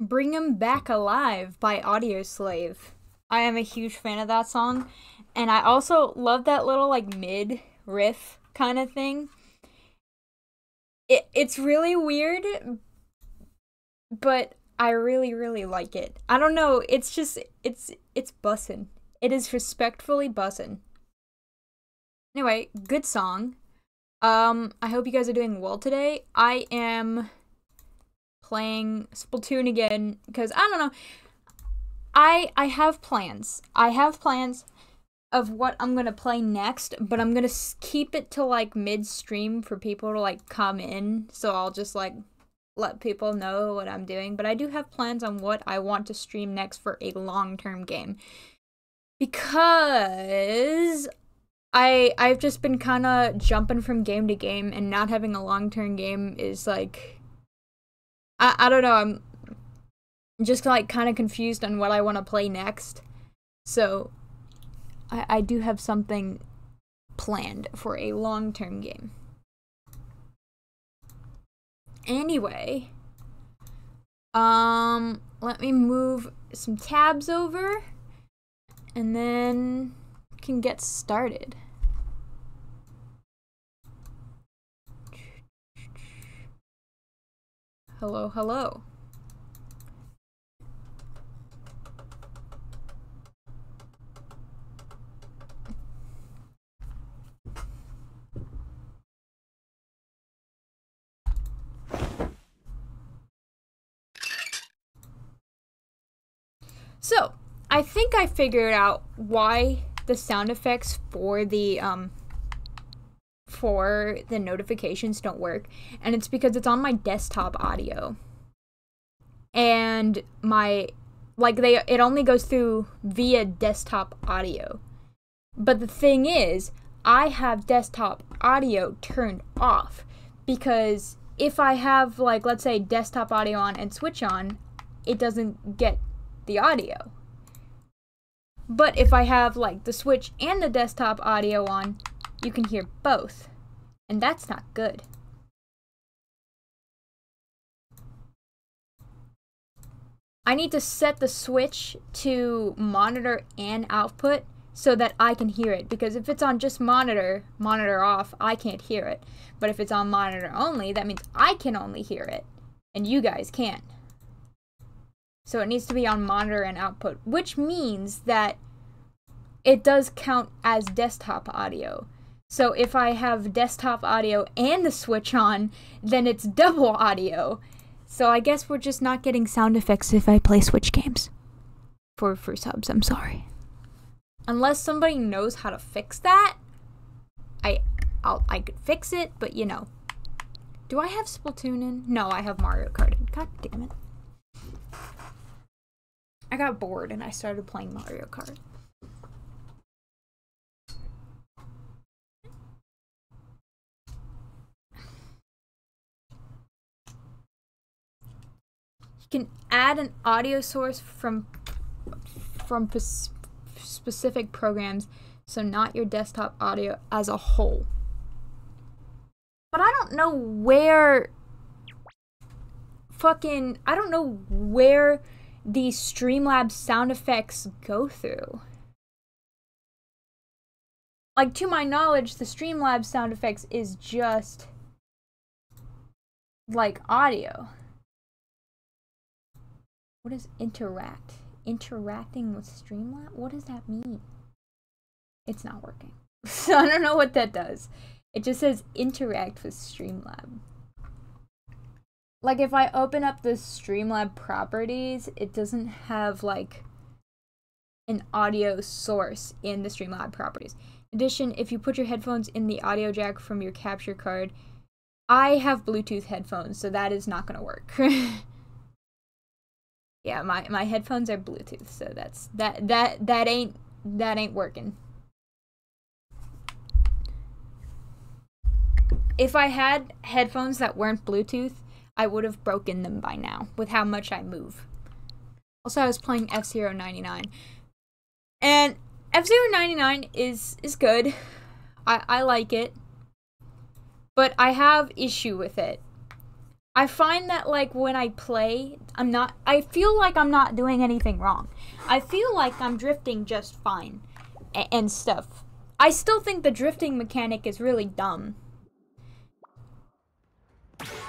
Bring 'em Back Alive by Audioslave. I am a huge fan of that song. And I also love that little like mid riff kind of thing. It it's really weird, but I really really like it. I don't know, it's just it's it's bussin'. It is respectfully bussin'. Anyway, good song. Um I hope you guys are doing well today. I am playing Splatoon again because I don't know. I I have plans. I have plans of what I'm gonna play next, but I'm gonna keep it to like midstream for people to like come in. So I'll just like let people know what I'm doing. But I do have plans on what I want to stream next for a long term game because I I've just been kind of jumping from game to game and not having a long term game is like I, I don't know, I'm just like kind of confused on what I want to play next. So I, I do have something planned for a long term game. Anyway, um, let me move some tabs over and then can get started. Hello, hello. So, I think I figured out why the sound effects for the um for the notifications don't work and it's because it's on my desktop audio. And my like they it only goes through via desktop audio. But the thing is i have desktop audio turned off because if i have like let's say desktop audio on and switch on it doesn't get the audio. But if i have like the switch and the desktop audio on you can hear both. And that's not good. I need to set the switch to monitor and output so that I can hear it. Because if it's on just monitor, monitor off, I can't hear it. But if it's on monitor only, that means I can only hear it. And you guys can't. So it needs to be on monitor and output, which means that it does count as desktop audio. So if I have desktop audio and the switch on, then it's double audio. So I guess we're just not getting sound effects if I play Switch games. For for subs, I'm sorry. Unless somebody knows how to fix that, I I'll I could fix it, but you know. Do I have Splatoon in? No, I have Mario Kart in. God damn it. I got bored and I started playing Mario Kart. Can add an audio source from from specific programs, so not your desktop audio as a whole. But I don't know where fucking I don't know where the Streamlabs sound effects go through. Like to my knowledge, the Streamlabs sound effects is just like audio. What is interact? Interacting with Streamlab? What does that mean? It's not working. so I don't know what that does. It just says interact with Streamlab. Like if I open up the Streamlab properties, it doesn't have like an audio source in the Streamlab properties. In addition, if you put your headphones in the audio jack from your capture card, I have Bluetooth headphones, so that is not going to work. yeah, my my headphones are Bluetooth, so that's that that that ain't that ain't working. If I had headphones that weren't Bluetooth, I would have broken them by now with how much I move. Also, I was playing F Zero ninety nine, and F Zero ninety nine is is good. I I like it, but I have issue with it. I find that like when I play, I'm not I feel like I'm not doing anything wrong. I feel like I'm drifting just fine a- and stuff. I still think the drifting mechanic is really dumb.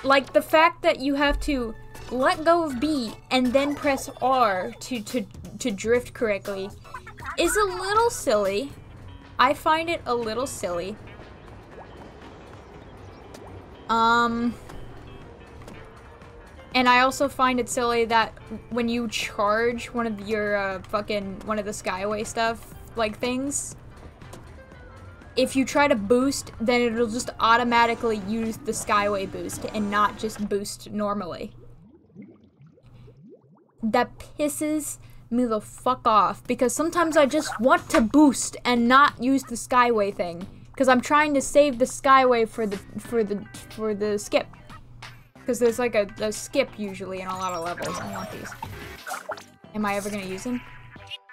Like the fact that you have to let go of B and then press R to to to drift correctly is a little silly. I find it a little silly. Um and I also find it silly that when you charge one of your uh, fucking one of the Skyway stuff like things, if you try to boost, then it'll just automatically use the Skyway boost and not just boost normally. That pisses me the fuck off because sometimes I just want to boost and not use the Skyway thing because I'm trying to save the Skyway for the for the for the skip. Because there's like a, a skip usually in a lot of levels. I want these. Am I ever gonna use them?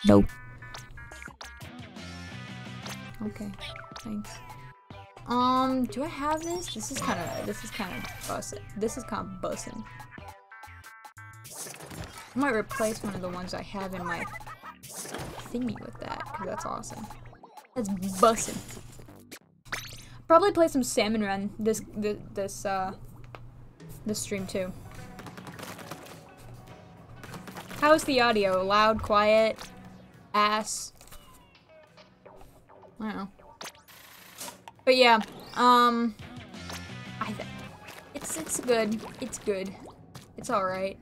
Nope. Okay, thanks. Um, do I have this? This is kind of, this is kind of bussin'. This is kind of bussin'. I might replace one of the ones I have in my thingy with that, because that's awesome. That's bussin'. Probably play some Salmon Run this, this, this, uh, this stream too. How's the audio? Loud, quiet, ass? I don't know. But yeah, um, I it's it's good. It's good. It's all right.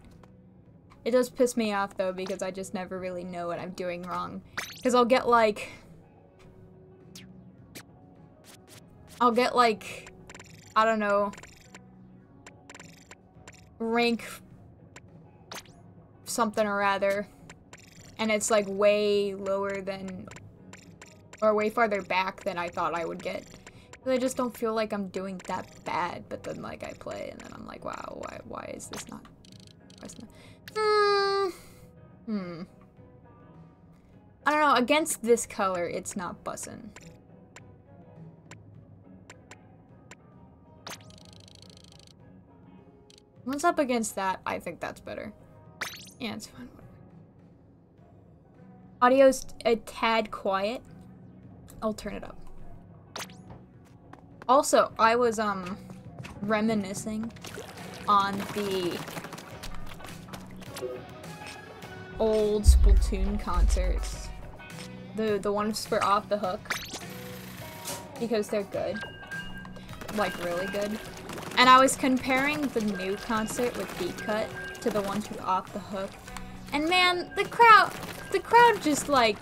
It does piss me off though because I just never really know what I'm doing wrong. Because I'll get like, I'll get like, I don't know, rank something or other, and it's like way lower than or way farther back than I thought I would get. I just don't feel like I'm doing that bad, but then like I play and then I'm like, wow, why why is this not? Hmm. Hmm. I don't know. Against this color, it's not bussin'. Once up against that, I think that's better. Yeah, it's fine. Audio's a tad quiet. I'll turn it up. Also, I was, um, reminiscing on the old Splatoon concerts. The, the ones for Off the Hook. Because they're good. Like, really good. And I was comparing the new concert with Deep Cut to the ones with Off the Hook. And man, the crowd, the crowd just, like,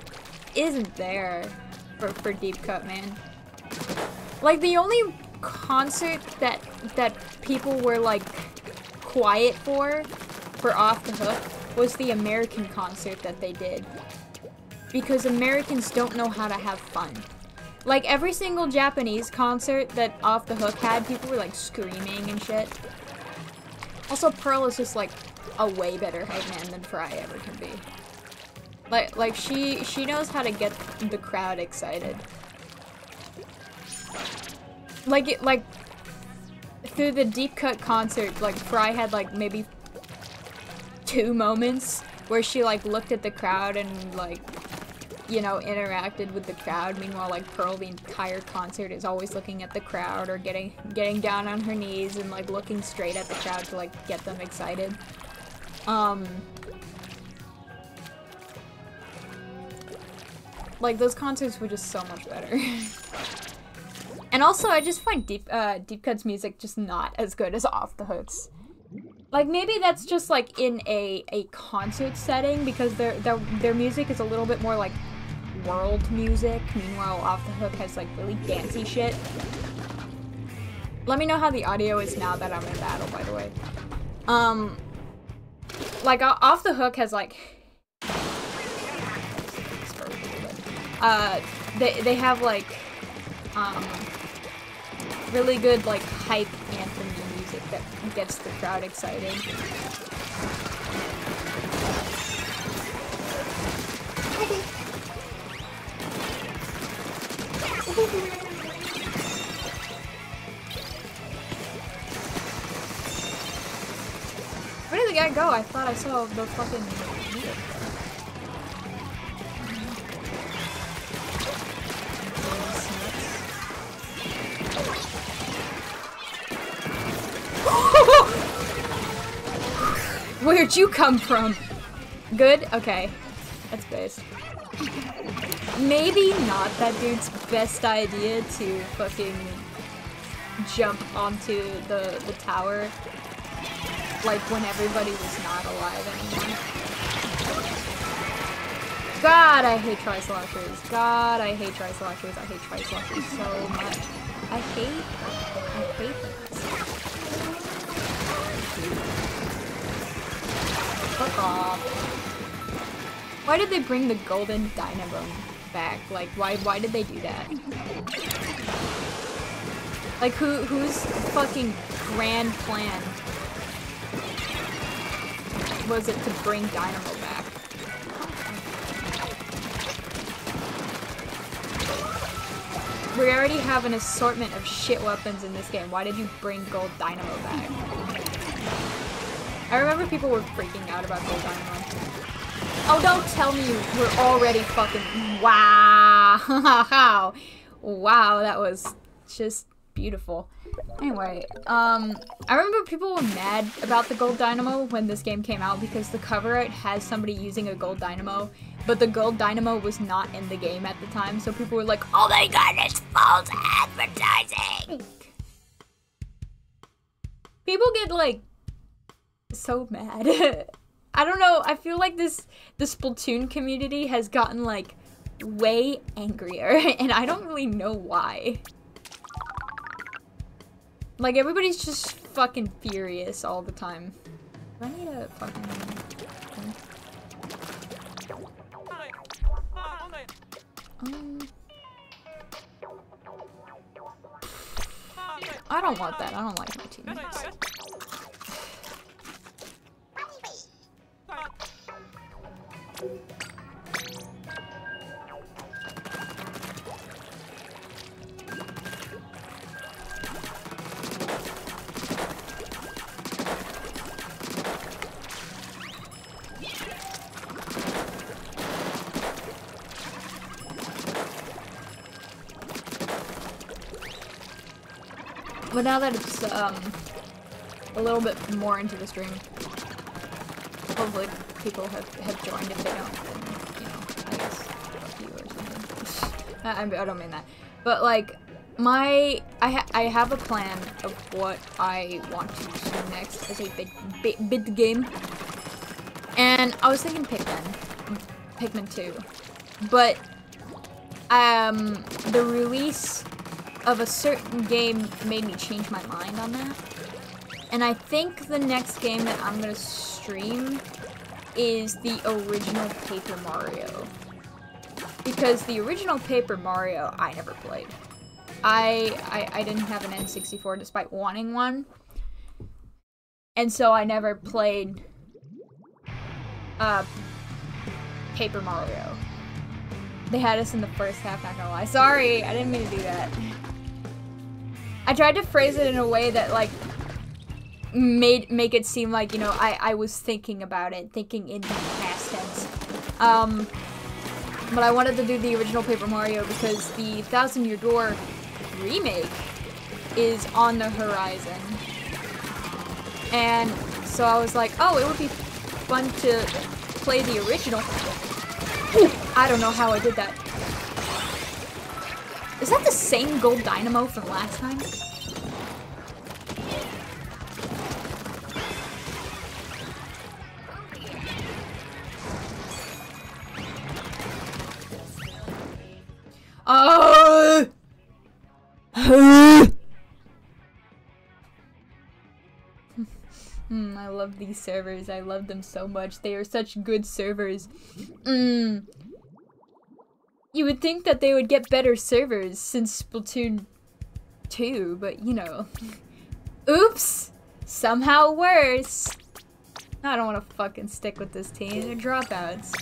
isn't there for, for Deep Cut, man. Like, the only concert that that people were, like, quiet for, for Off the Hook, was the American concert that they did. Because Americans don't know how to have fun. Like, every single Japanese concert that Off the Hook had, people were, like, screaming and shit. Also, Pearl is just, like, a way better hype man than Frye ever can be. Like, like she she knows how to get the crowd excited. Like it, like through the deep cut concert, like Frye had like maybe two moments where she like looked at the crowd and like you know interacted with the crowd. Meanwhile, like Pearl, the entire concert is always looking at the crowd or getting getting down on her knees and like looking straight at the crowd to like get them excited. Um, Like, those concerts were just so much better. and also, I just find Deep, uh, Deep Cut's music just not as good as Off the Hooks. Like, maybe that's just, like, in a, a concert setting, because their, their, their music is a little bit more, like, world music. Meanwhile, Off the Hook has, like, really dancey shit. Let me know how the audio is now that I'm in battle, by the way. Um, like, Off the Hook has, like, uh, they, they have like um, really good like hype anthem music that gets the crowd excited. Yeah, go. I thought I saw the fucking meter. Where'd you come from? Good? Okay. That's based. Maybe not that dude's best idea to fucking jump onto the, the tower like when everybody was not alive anymore. God, I hate Tri-Sloshers. God, I hate Tri-Sloshers. I hate Tri-Sloshers so much. I hate, I hate them. Fuck off. Why did they bring the golden dynamo back? Like, why, why did they do that? Like, who, whose fucking grand plan was it to bring Dynamo back? We already have an assortment of shit weapons in this game. Why did you bring Gold Dynamo back? I remember people were freaking out about Gold Dynamo. Oh, don't tell me we're already fucking... Wow! wow, that was just beautiful. Anyway, um, I remember people were mad about the gold dynamo when this game came out because the cover art has somebody using a gold dynamo, but the gold dynamo was not in the game at the time, so people were like, oh my god, it's false advertising! People get, like, so mad. I don't know, I feel like this, the Splatoon community has gotten, like, way angrier, and I don't really know why. Like, everybody's just fucking furious all the time. Do I need a fucking... Um... I don't want that. I don't like my teammates. But now that it's um, a little bit more into the stream, hopefully people have, have joined. If they don't, you know, I guess you or something. I, I don't mean that. But like, my I ha I have a plan of what I want to do next as a big big, big game, and I was thinking Pikmin, Pikmin 2, but um the release of a certain game made me change my mind on that. And I think the next game that I'm gonna stream is the original Paper Mario. Because the original Paper Mario, I never played. I, I, I didn't have an N64 despite wanting one. And so I never played uh, Paper Mario. They had us in the first half, not gonna lie. Sorry, I didn't mean to do that. I tried to phrase it in a way that like made make it seem like you know I I was thinking about it, thinking in the past tense. Um, but I wanted to do the original Paper Mario because the Thousand Year Door remake is on the horizon, and so I was like, oh, it would be fun to play the original. I don't know how I did that. Is that the same gold dynamo from last time? Oh! mm, I love these servers. I love them so much. They are such good servers. Mm. You would think that they would get better servers since Splatoon 2, but you know. Oops! Somehow worse! I don't want to fucking stick with this team. They're dropouts.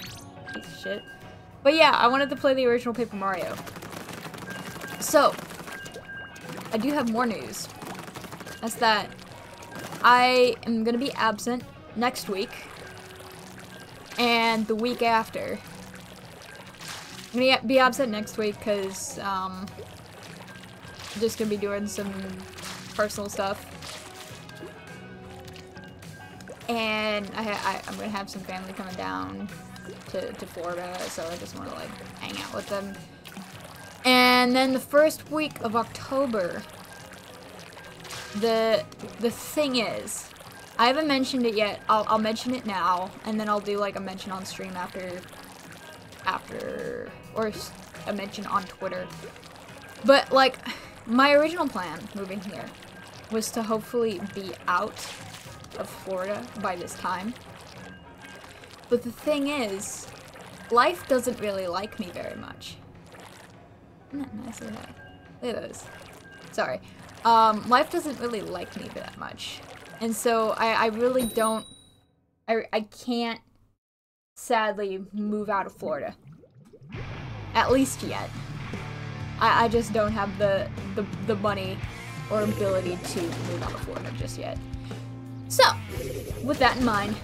Shit. But yeah, I wanted to play the original Paper Mario. So, I do have more news. That's that I am gonna be absent next week and the week after. I'm gonna be absent next week because um, I'm just gonna be doing some personal stuff. And I, I, I'm gonna have some family coming down to, to Florida, so I just want to like hang out with them. And then the first week of October, the the thing is, I haven't mentioned it yet. I'll, I'll mention it now, and then I'll do like a mention on stream after, after, or a mention on Twitter. But like, my original plan moving here was to hopefully be out of Florida by this time. But the thing is, life doesn't really like me very much. nice Look at those. Sorry. Um, life doesn't really like me that much. And so I, I really don't, I, I can't sadly move out of Florida. At least yet. I, I just don't have the, the, the money or ability to move out of Florida just yet. So, with that in mind,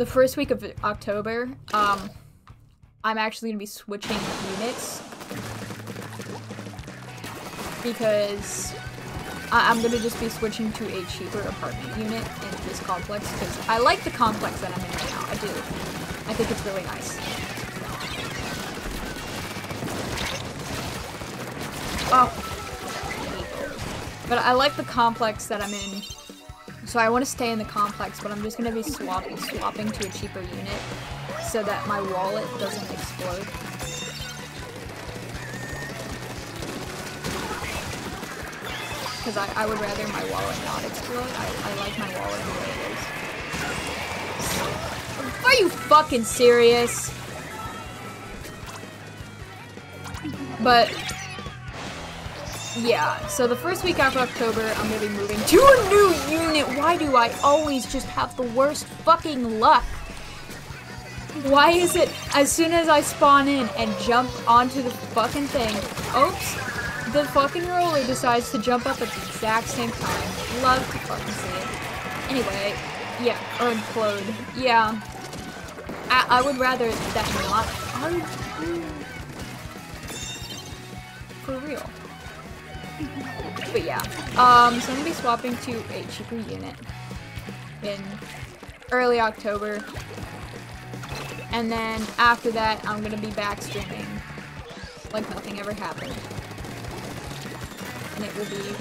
the first week of October, um, I'm actually gonna be switching units because I am gonna just be switching to a cheaper apartment unit in this complex because I like the complex that I'm in right now. I do. I think it's really nice. Oh. But I like the complex that I'm in so I want to stay in the complex, but I'm just going to be swapping, swapping to a cheaper unit so that my wallet doesn't explode. Because I, I would rather my wallet not explode. I, I like my wallet the way it is. Are you fucking serious? But yeah, so the first week after October, I'm gonna be moving to a new unit. Why do I always just have the worst fucking luck? Why is it as soon as I spawn in and jump onto the fucking thing, oops, the fucking roller decides to jump up at the exact same time. Love to fucking see it. Anyway, yeah, or implode. Yeah. I, I would rather that not. For real. But yeah. Um, so I'm gonna be swapping to a cheaper unit in early October. And then after that, I'm gonna be back streaming like nothing ever happened. And it will be...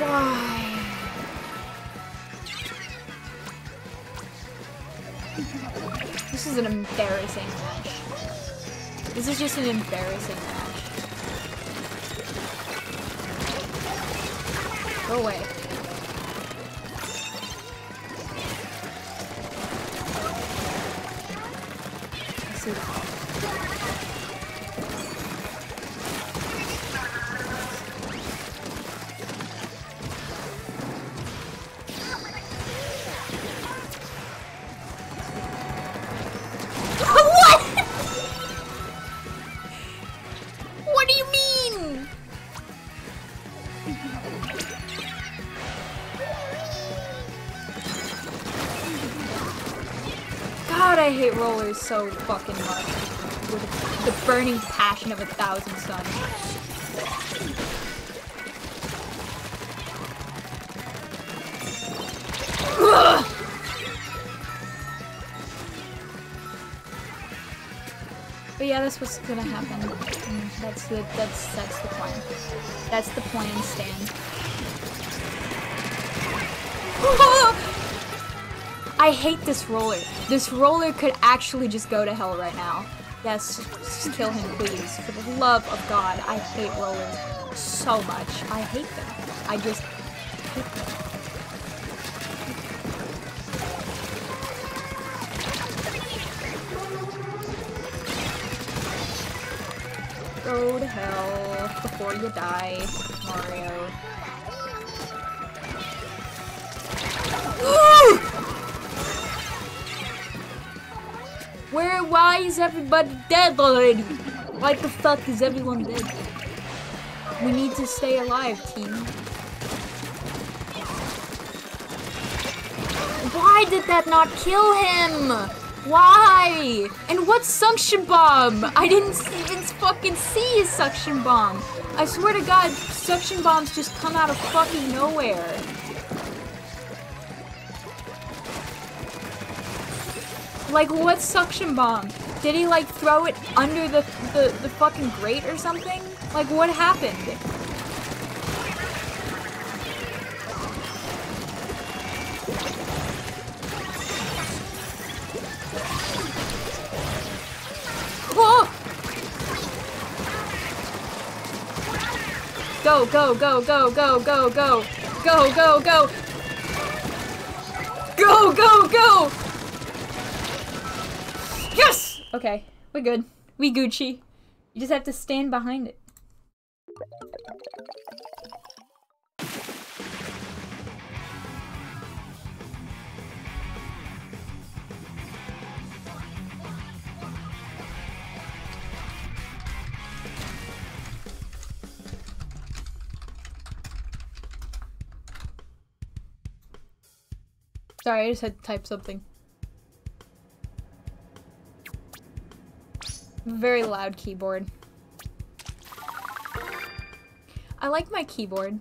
Why? This is an embarrassing match. This is just an embarrassing match. Go away. see. Hate rollers so fucking much. With the burning passion of a thousand suns. But yeah, that's what's gonna happen. Mm, that's the that's that's the plan. That's the plan, Stan. I hate this roller. This roller could actually just go to hell right now. Yes, just kill him, please. For the love of God, I hate rollers so much. I hate them. I just hate them. Go to hell before you die, Mario. Why is everybody dead already? Why the fuck is everyone dead? We need to stay alive, team. Why did that not kill him? Why? And what suction bomb? I didn't even fucking see his suction bomb. I swear to God, suction bombs just come out of fucking nowhere. Like, what suction bomb? Did he, like, throw it under the, the, the fucking grate or something? Like, what happened? Whoa! Go, go, go, go, go, go, go. Go, go, go. Go, go, go! Okay, we're good. We Gucci. You just have to stand behind it. Sorry, I just had to type something. Very loud keyboard. I like my keyboard.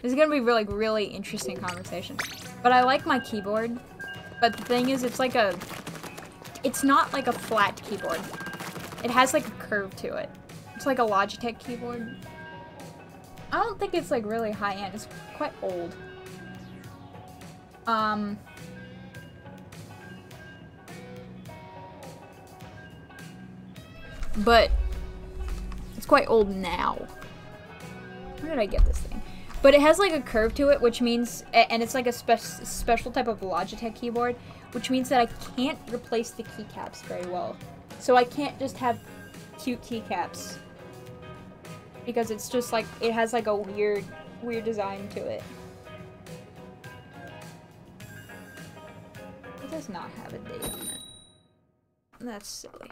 This is gonna be really, really interesting conversation. But I like my keyboard. But the thing is, it's like a... It's not like a flat keyboard. It has like a curve to it. It's like a Logitech keyboard. I don't think it's like really high-end. It's quite old. Um... But it's quite old now. Where did I get this thing? But it has like a curve to it, which means, and it's like a spe special type of Logitech keyboard, which means that I can't replace the keycaps very well. So I can't just have cute keycaps. Because it's just like, it has like a weird, weird design to it. It does not have a date on it. That's silly.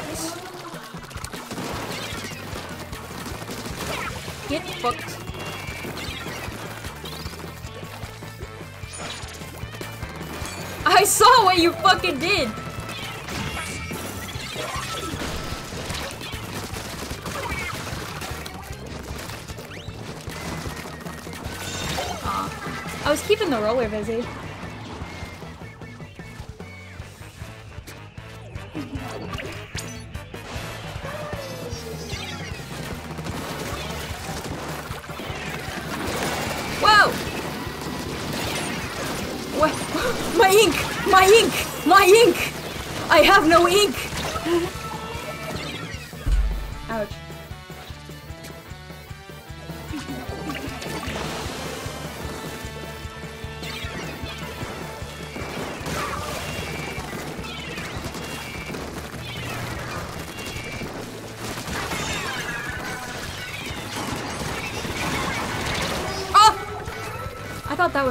Fucked. Get fucked. I saw what you fucking did! Aw. I was keeping the roller busy.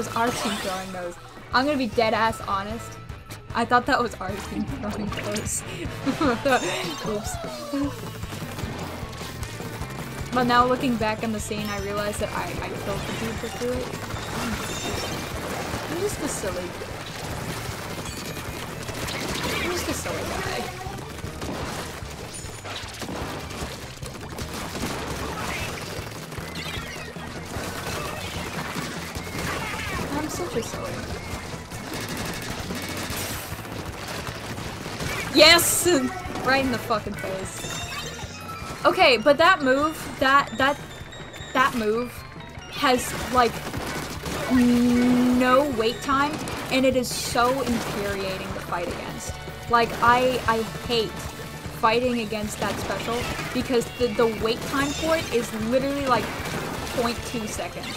Was our team throwing those. I'm gonna be dead ass honest. I thought that was our team throwing those. Oops. But now looking back on the scene, I realize that I, I killed the dude that threw it. I'm just a silly. I'm just a silly guy. right in the fucking face. Okay, but that move, that, that, that move has, like, no wait time, and it is so infuriating to fight against. Like, I, I hate fighting against that special because the, the wait time for it is literally like 0.2 seconds.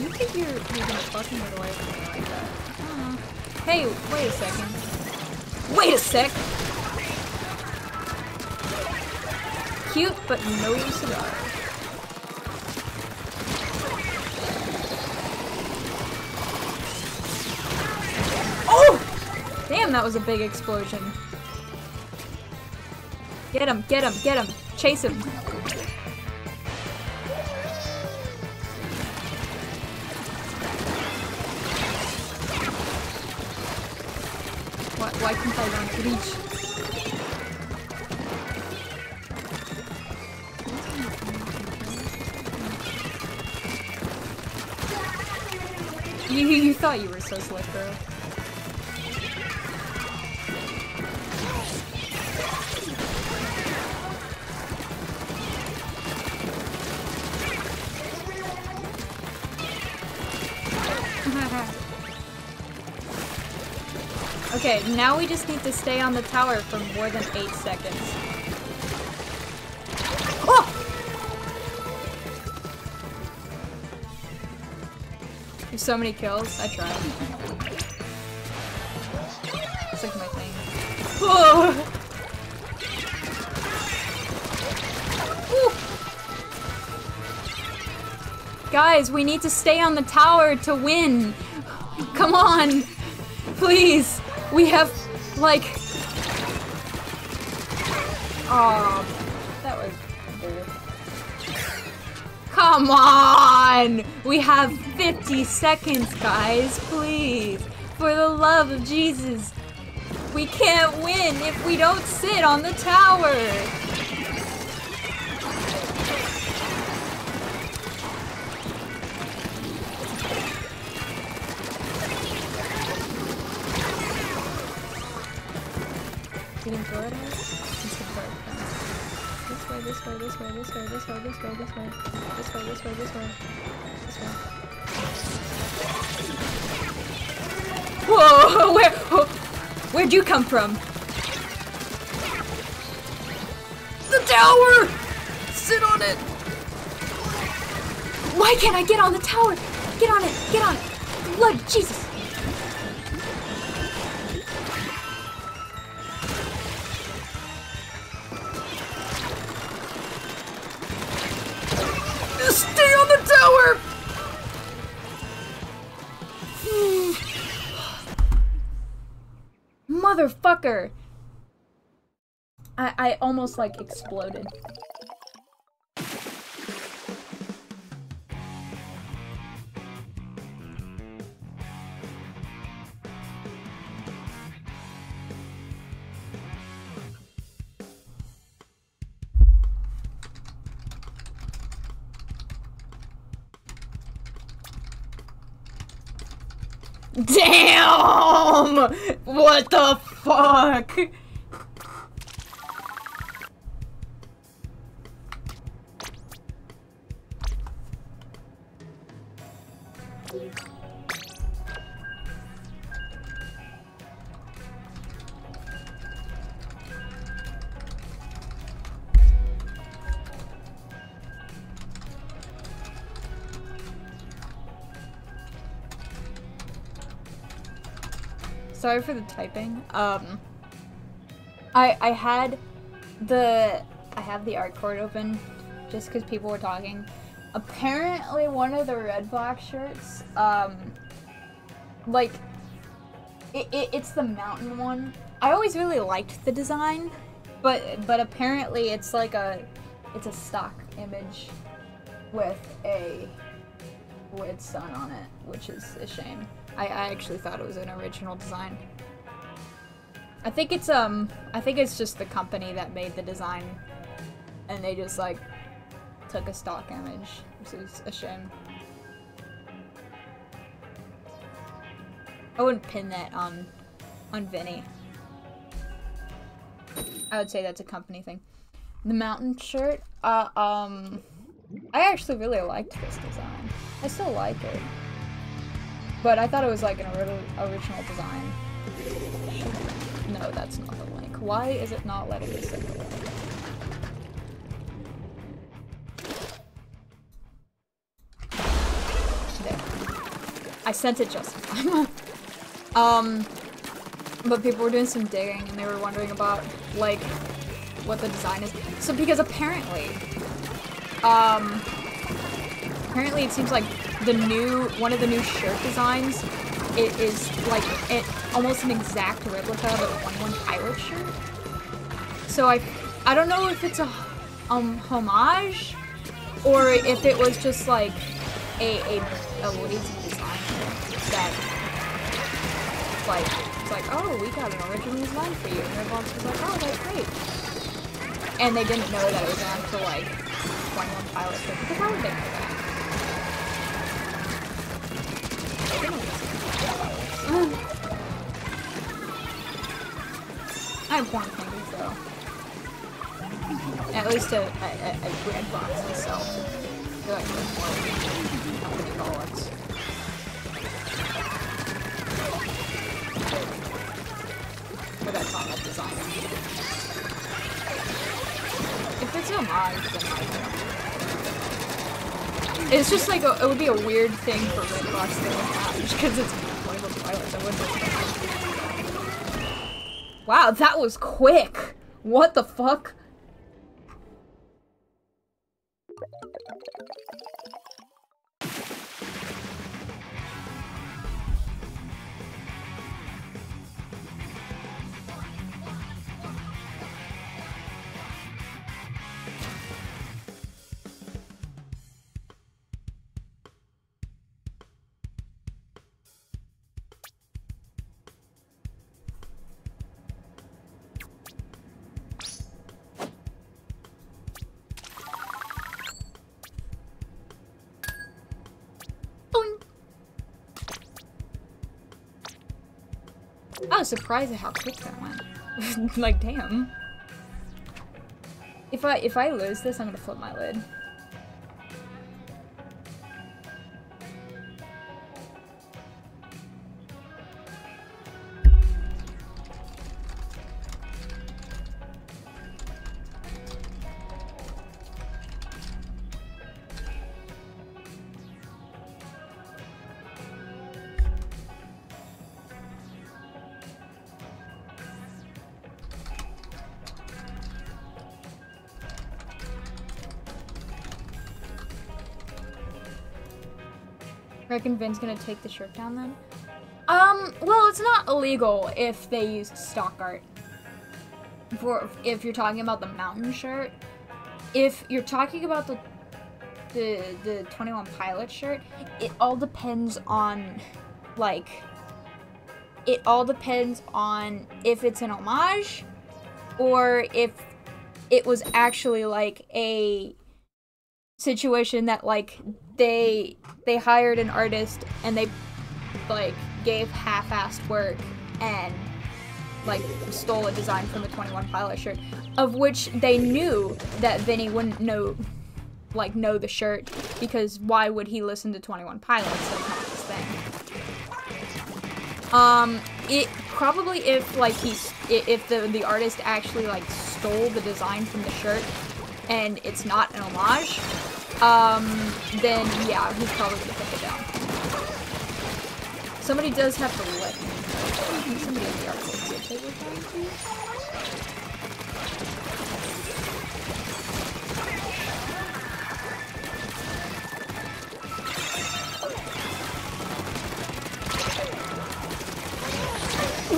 You think you're, you're gonna fucking get away from me like that? Hey, wait a second. Wait a sec! Cute, but no cigar. Oh! Damn, that was a big explosion. Get him, get him, get him. Chase him. Why can't I not reach? You, you thought you were so slick, bro. Okay, now we just need to stay on the tower for more than 8 seconds. Oh! There's so many kills. I tried. It's like my thing. Oh! Guys, we need to stay on the tower to win. Come on. Please. We have, like... Oh, that was. Come on! We have 50 seconds, guys, please. For the love of Jesus. We can't win if we don't sit on the tower. Way, this way, this way, this way, this way, this way. Whoa! Where? wh- Where'd you come from? The tower! Sit on it! Why can't I get on the tower? Get on it! Get on it! Lord Jesus! Motherfucker! I, I almost like exploded. Sorry for the typing. Um, I I had the I have the art court open just because people were talking. Apparently, one of the red black shirts, um, like it, it, it's the mountain one. I always really liked the design, but but apparently it's like a it's a stock image with a with sun on it, which is a shame. I, I actually thought it was an original design. I think it's um I think it's just the company that made the design and they just like took a stock image, which is a shame. I wouldn't pin that on on Vinny. I would say that's a company thing. The mountain shirt, uh um I actually really liked this design. I still like it. But I thought it was like an original design. No, that's not the link. Why is it not letting me send the link? There. I sent it just in time. um, but people were doing some digging and they were wondering about like what the design is. So because apparently, um, apparently it seems like the new one of the new shirt designs it is like it almost an exact replica of a 21 pilot shirt. So I I don't know if it's a um homage or if it was just like a a, a lazy design that like it's like oh we got an original design for you and everyone was like oh that's great and they didn't know that it was on for like 21 pilot shirt because how would they know that? I have one fingers though. At least a, a, a, red box itself. I feel like there's more bullets. But that's not that design. If it's a mod, then I It's just like, a, it would be a weird thing for Red Redbox to have, because it's one of those pilots. I wouldn't Wow, that was quick! What the fuck? Surprised at how quick that went. like, damn. If I if I lose this, I'm gonna flip my lid. Reckon Vin's gonna take the shirt down then? Um, well, it's not illegal if they used stock art. For if you're talking about the mountain shirt, if you're talking about the the the 21 pilot shirt, it all depends on like it all depends on if it's an homage or if it was actually like a situation that like they they hired an artist and they like gave half-assed work and like stole a design from the 21 pilot shirt of which they knew that Vinny wouldn't know like know the shirt because why would he listen to 21 pilots? That's not his thing. Um it probably if like he's if the the artist actually like stole the design from the shirt and it's not an homage um, then yeah, he's probably gonna take it down. Somebody does have to let me know. Somebody in the article they were trying to.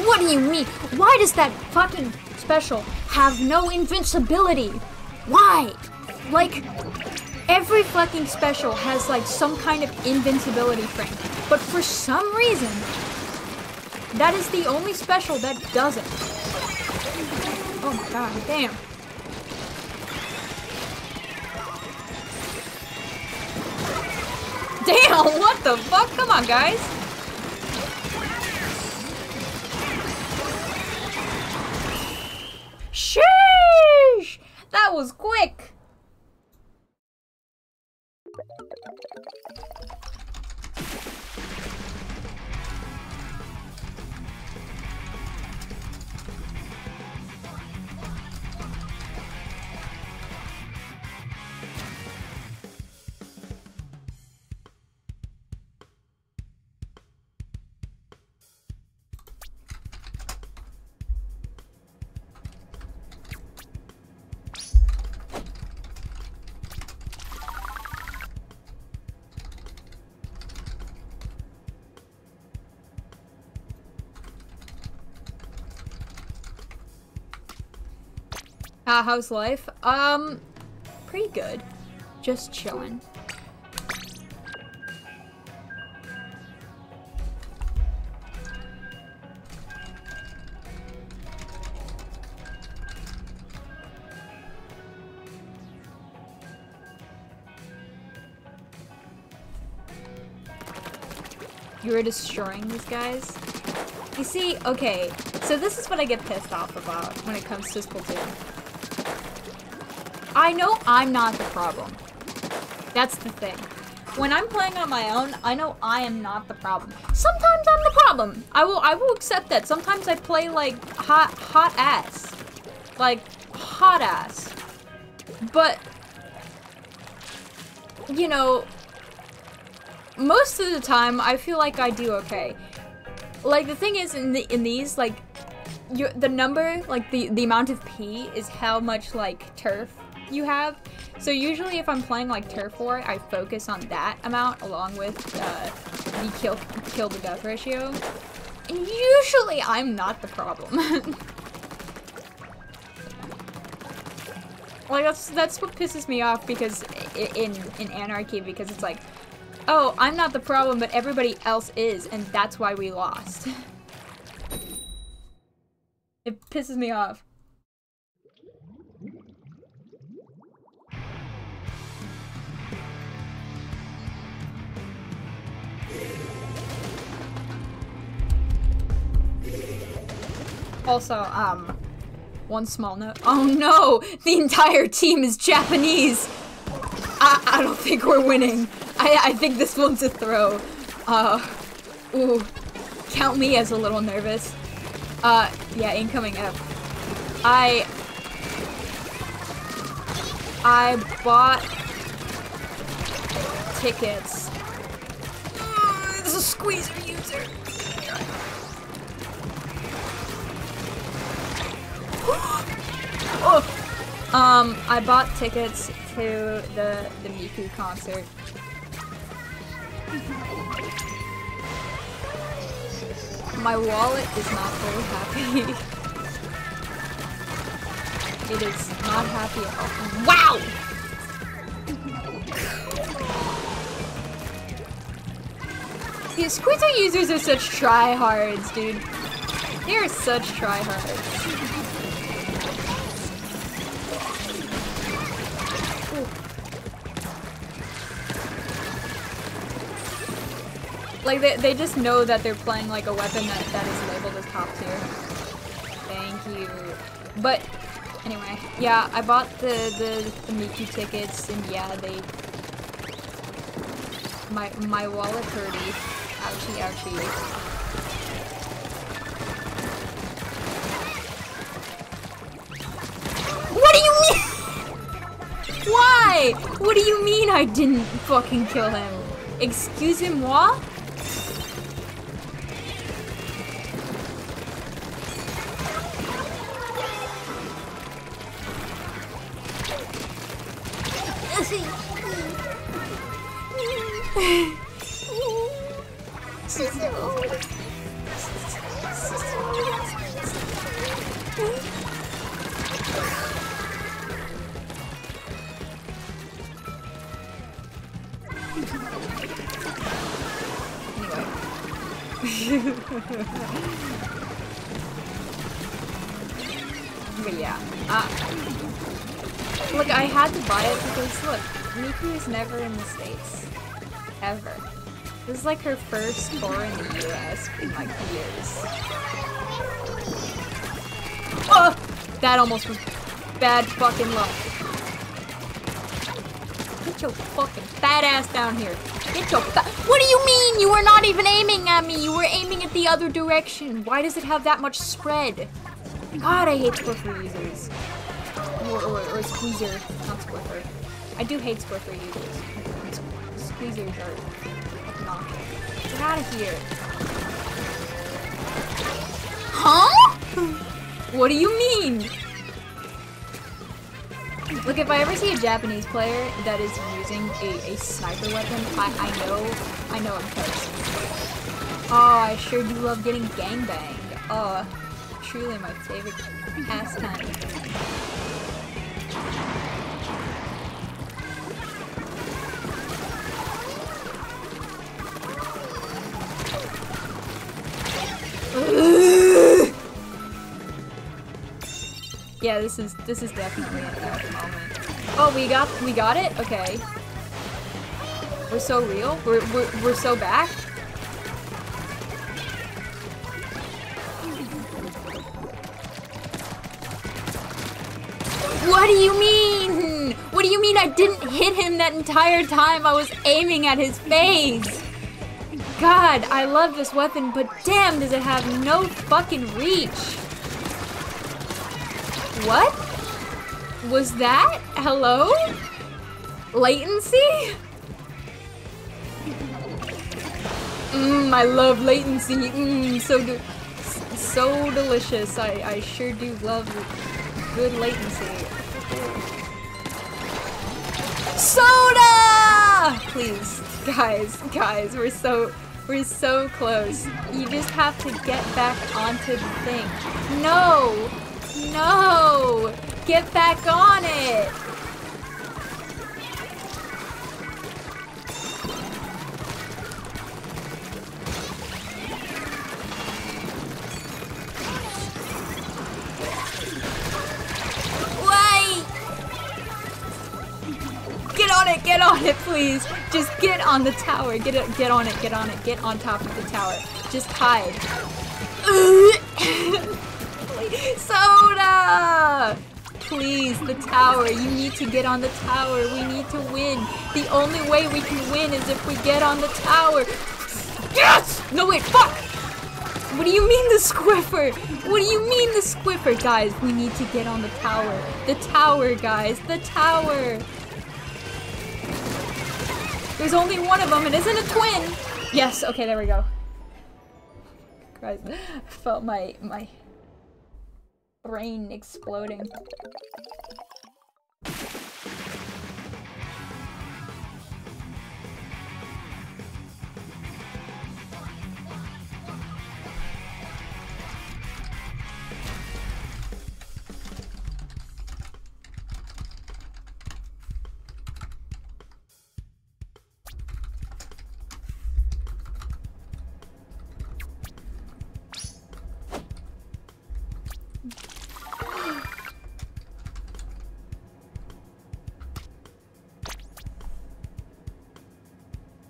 What do you mean? Why does that fucking special have no invincibility? Why? Like, every fucking special has like some kind of invincibility frame, but for some reason, that is the only special that doesn't. Oh my god, damn. Damn, what the fuck? Come on, guys. Sheesh! That was quick. How's life? Um, pretty good. Just chilling. You were destroying these guys? You see, okay, so this is what I get pissed off about when it comes to Splatoon. I know I'm not the problem. That's the thing. When I'm playing on my own, I know I am not the problem. Sometimes I'm the problem. I will I will accept that. Sometimes I play like hot hot ass. Like hot ass. But you know, most of the time I feel like I do okay. Like the thing is in the in these like you the number like the the amount of P is how much like turf you have. So usually if I'm playing like turf war, I focus on that amount along with uh, the kill kill to death ratio. And usually I'm not the problem. like that's that's what pisses me off because in in anarchy because it's like oh i'm not the problem but everybody else is and that's why we lost it pisses me off also um one small note. Oh no! The entire team is Japanese! I, I don't think we're winning. I, I think this one's a throw. Uh, ooh. Count me as a little nervous. Uh, yeah, incoming F. I... I bought tickets. Uh, this is a squeezer user. oh. Um, I bought tickets to the the Miku concert. My wallet is not very happy. it is not happy at all. Wow! These Squeezer users are such tryhards, dude. They are such tryhards. Like, they, they just know that they're playing, like, a weapon that, that is labeled as top tier. Thank you. But, anyway. Yeah, I bought the, the, the Miku tickets, and yeah, they... My, my wallet hurty. Ouchie, ouchie. What do you mean? Why? What do you mean I didn't fucking kill him? Excuse Excusez-moi? but yeah. Uh, look, I had to buy it because, look, Miku is never in the States. Ever. This is like her first tour in the US in like years. Oh! That almost was bad fucking luck. Get your fucking fat ass down here. Get your fat- What do you mean? You were not even aiming at me. You were aiming at the other direction. Why does it have that much spread? God, I hate Squiffer users. Or, or, or Squeezer, not Squiffer. I do hate Squiffer users. Squeezers are obnoxious. Get out of here. Huh? What do you mean? Look, if I ever see a Japanese player that is using a, a sniper weapon, I, I know, I know I'm toast. Oh, I sure do love getting gangbanged. Oh, truly my favorite pastime. Yeah, this is this is definitely an epic moment. Oh, we got we got it. Okay. We're so real. We're we're we're so back. What do you mean? What do you mean I didn't hit him that entire time I was aiming at his face? God, I love this weapon, but damn does it have no fucking reach. What? Was that? Hello? Latency? Mmm, I love latency. Mmm, so good. So delicious. I, I sure do love good latency. Soda! Please, guys, guys, we're so, we're so close. You just have to get back onto the thing. No! No! Get back on it! Wait. Get on it, get on it, please. Just get on the tower. Get it, get on it, get on it, get on top of the tower. Just hide. Soda! Please, the tower. You need to get on the tower. We need to win. The only way we can win is if we get on the tower. Yes! No, wait, fuck! What do you mean the squiffer? What do you mean the squiffer? Guys, we need to get on the tower. The tower, guys. The tower. There's only one of them. It isn't a twin. Yes. Okay, there we go. Guys, I felt my my brain exploding.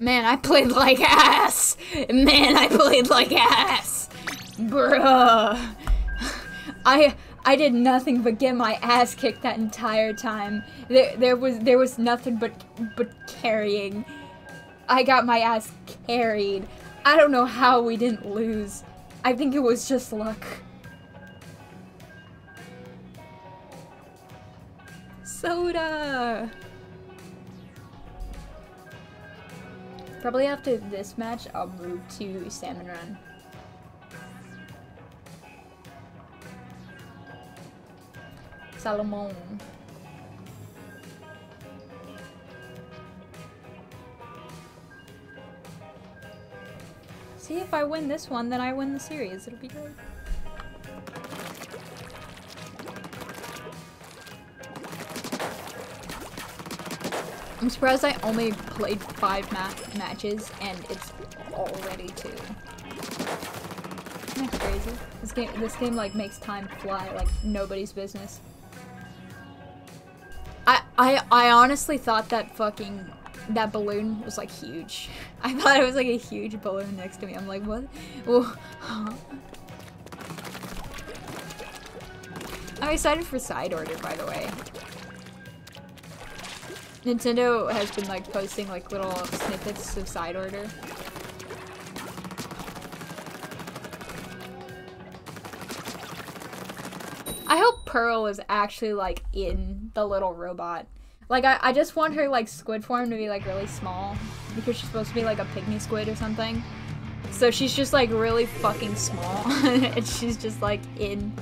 Man, I played like ass! Man, I played like ass! Bruh. I I did nothing but get my ass kicked that entire time. There there was there was nothing but but carrying. I got my ass carried. I don't know how we didn't lose. I think it was just luck. Soda! Probably after this match, I'll move to Salmon Run. Salomon. See, if I win this one, then I win the series. It'll be great. I'm surprised I only played five ma matches and it's already two. Isn't that crazy? This game, this game like makes time fly like nobody's business. I, I, I honestly thought that fucking that balloon was like huge. I thought it was like a huge balloon next to me. I'm like, what? I'm excited for side order, by the way. Nintendo has been like posting like little snippets of side order. I hope Pearl is actually like in the little robot. Like I, I just want her like squid form to be like really small because she's supposed to be like a pygmy squid or something. So she's just like really fucking small and she's just like in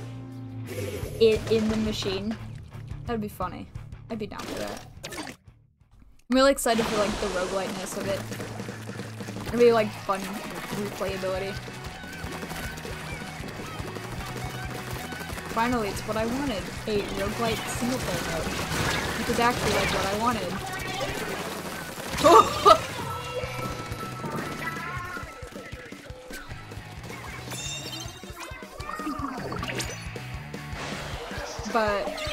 in in the machine. That'd be funny. I'd be down for that. I'm really excited for like the rogueliteness of it. It'll be like fun replayability. Finally, it's what I wanted. A roguelite single player mode. Which is actually like what I wanted. Oh! but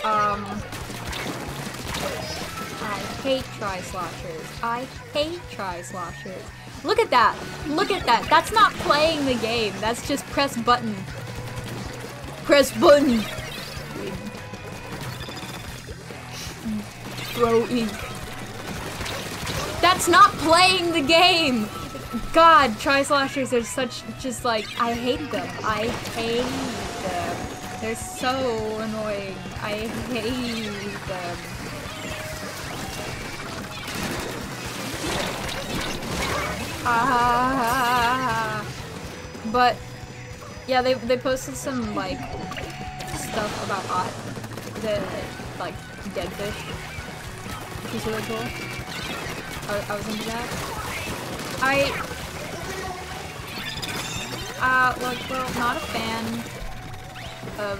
I hate tri-sloshers. I hate tri-sloshers. Look at that. Look at that. That's not playing the game. That's just press button. Press button. Throw ink. That's not playing the game. God, tri-sloshers are such, just like, I hate them. I hate them. They're so annoying. I hate them. But yeah, they they posted some like stuff about ot the like dead fish, is really cool. I, I was into that. I uh like well not a fan of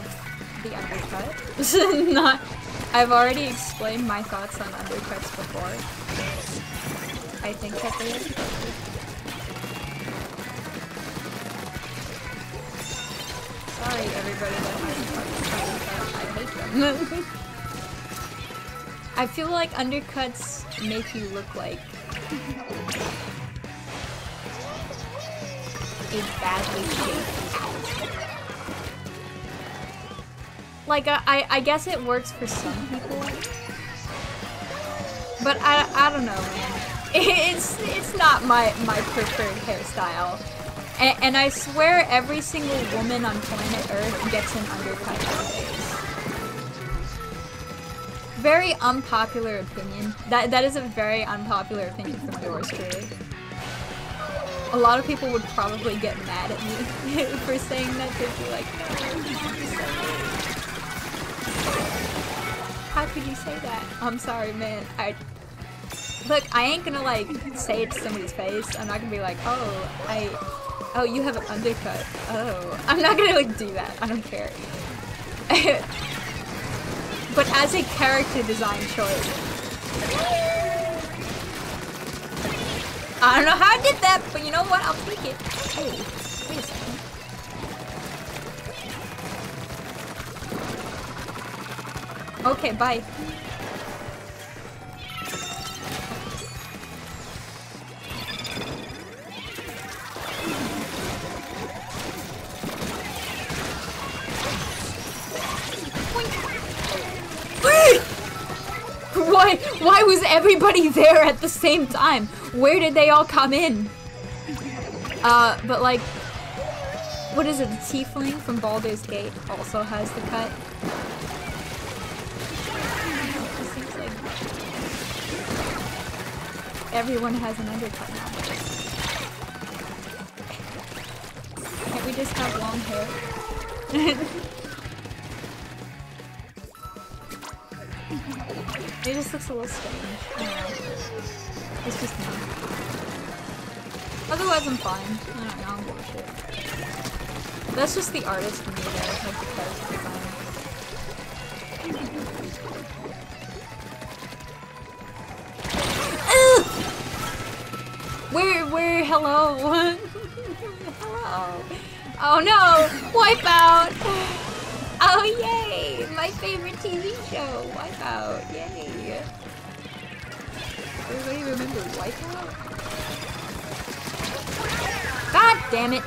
the undercut. not I've already explained my thoughts on undercuts before. I think that they Sorry everybody. I hate them. I feel like undercuts make you look like a badly shaped Like, I, I guess it works for some people. But I, I don't know. It's, it's not my, my preferred hairstyle. And, and I swear every single woman on planet Earth gets an undercut nowadays. Very unpopular opinion. That That is a very unpopular opinion from yours truly. A lot of people would probably get mad at me for saying that. They'd be like, How could you say that? I'm sorry, man. I Look, I ain't gonna like say it to somebody's face. I'm not gonna be like, oh, I Oh, you have an undercut. Oh. I'm not gonna like do that. I don't care. but as a character design choice. I don't know how I did that, but you know what? I'll take it. Hey, wait a second. Okay, bye. Why, why was everybody there at the same time? Where did they all come in? Uh, but like, what is it, the Tiefling from Baldur's Gate also has the cut. Everyone has an undercut now. Can't we just have long hair? It just looks a little strange. It's just me. Otherwise, I'm fine. I don't know, I'm bullshit. That's just the artist for me, though, like the character design. Where, where, hello? hello? Oh no! Wipeout! Oh, yay! My favorite TV show, Wipeout. Yay! Everybody remember Wipeout? God damn it!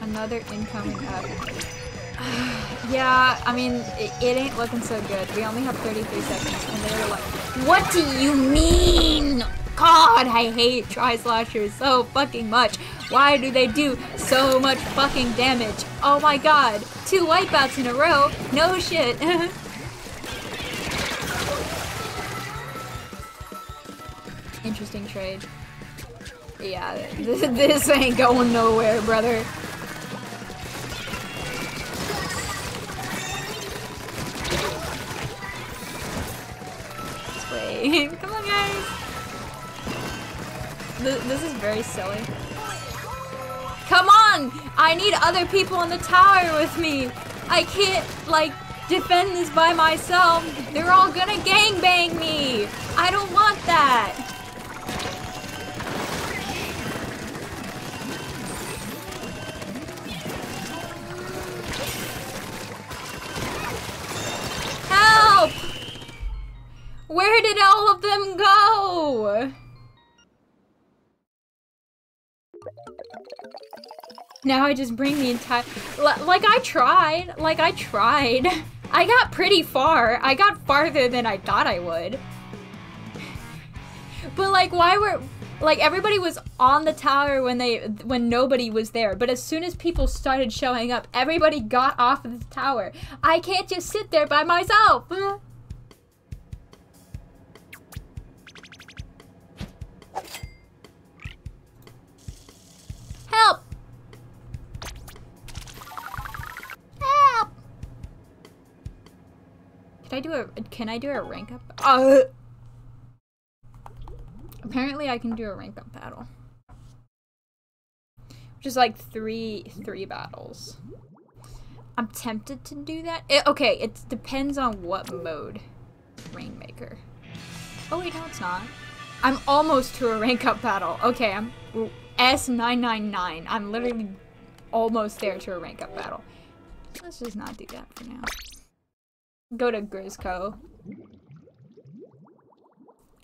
Another incoming up. Yeah, I mean, it, it, ain't looking so good. We only have 33 seconds, and they were like, What do you mean? God, I hate Tri-Sloshers so fucking much. Why do they do so much fucking damage? Oh my god. Two wipeouts in a row? No shit. Interesting trade. Yeah, this, this ain't going nowhere, brother. Wait, come on guys this is very silly. Come on! I need other people in the tower with me! I can't, like, defend this by myself. They're all gonna gangbang me! I don't want that! Where did all of them go? Now I just bring the entire- Like, I tried. Like, I tried. I got pretty far. I got farther than I thought I would. But, like, why were- Like, everybody was on the tower when they- when nobody was there. But as soon as people started showing up, everybody got off of the tower. I can't just sit there by myself! Can I do a can I do a rank up? Uh, apparently I can do a rank up battle. Which is like three three battles. I'm tempted to do that. It, okay, it depends on what mode. Rainmaker. Oh wait, no it's not. I'm almost to a rank up battle. Okay, I'm S999. I'm literally almost there to a rank up battle. Let's just not do that for now. Go to Grizzco.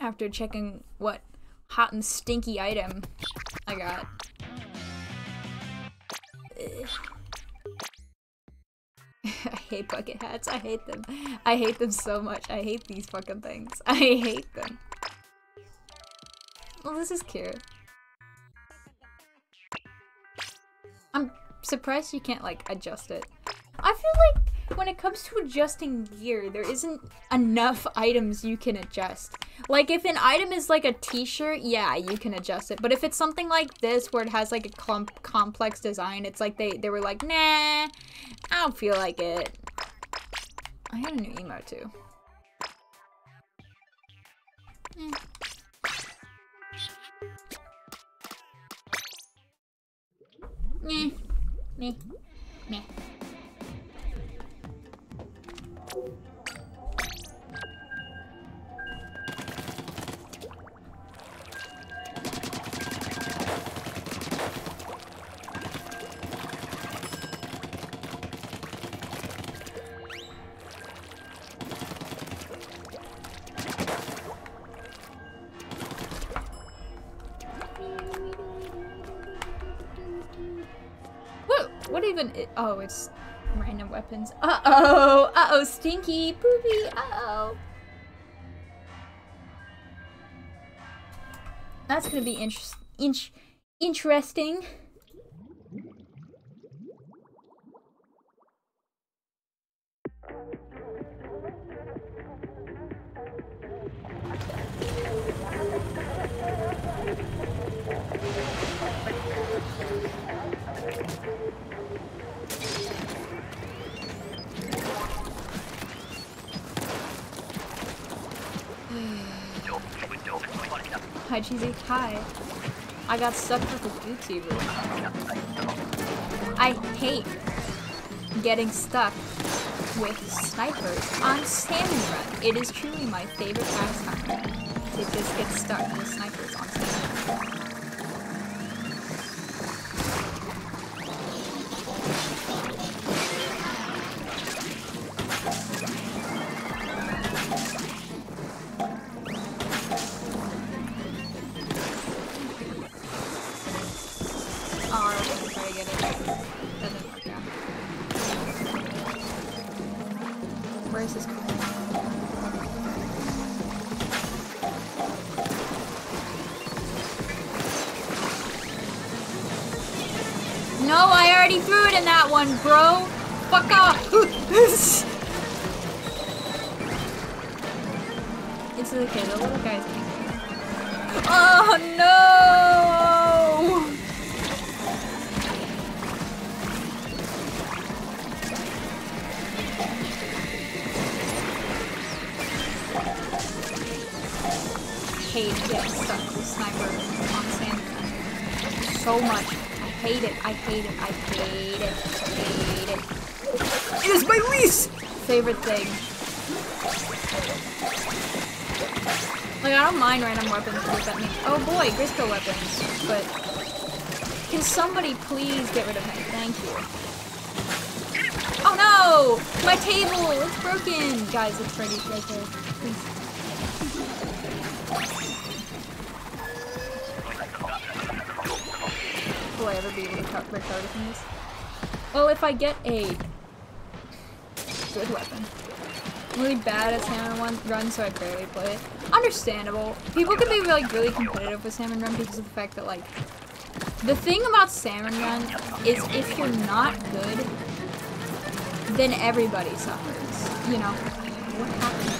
After checking what hot and stinky item I got. I hate bucket hats. I hate them. I hate them so much. I hate these fucking things. I hate them. Well, this is cute. I'm surprised you can't, like, adjust it. I feel like when it comes to adjusting gear, there isn't enough items you can adjust. Like, if an item is like a t-shirt, yeah, you can adjust it. But if it's something like this, where it has like a clump complex design, it's like they, they were like, nah, I don't feel like it. I had a new emote too. Eh. Meh. Meh. Meh. What? Even? oh, it's random weapons. Uh oh. Uh oh. Stinky. Poopy. Uh oh. That's gonna be interest. Inch. Interesting. Hi, Cheesy. Hi. I got stuck with a YouTuber. I hate getting stuck with snipers on Salmon Run. It is truly my favorite pastime to just get stuck with snipers Where is this going? No, I already threw it in that one, bro. Fuck off. it's okay, the little guy's. Oh no! Hate getting stuck with sniper on sand so much. I hate it. I hate it. I hate it. I hate it. It is my least favorite thing. Like I don't mind random weapons because that means oh boy, Grizzco weapons. But can somebody please get rid of me? Thank you. Oh no! My table! It's broken! Guys, it's ready right there. Be able to recover from this? Well, if I get a good weapon. I'm really bad at Salmon Run, run, so I barely play it. Understandable. People can be like really competitive with Salmon Run because of the fact that like the thing about Salmon Run is if you're not good, then everybody suffers. You know. What happened?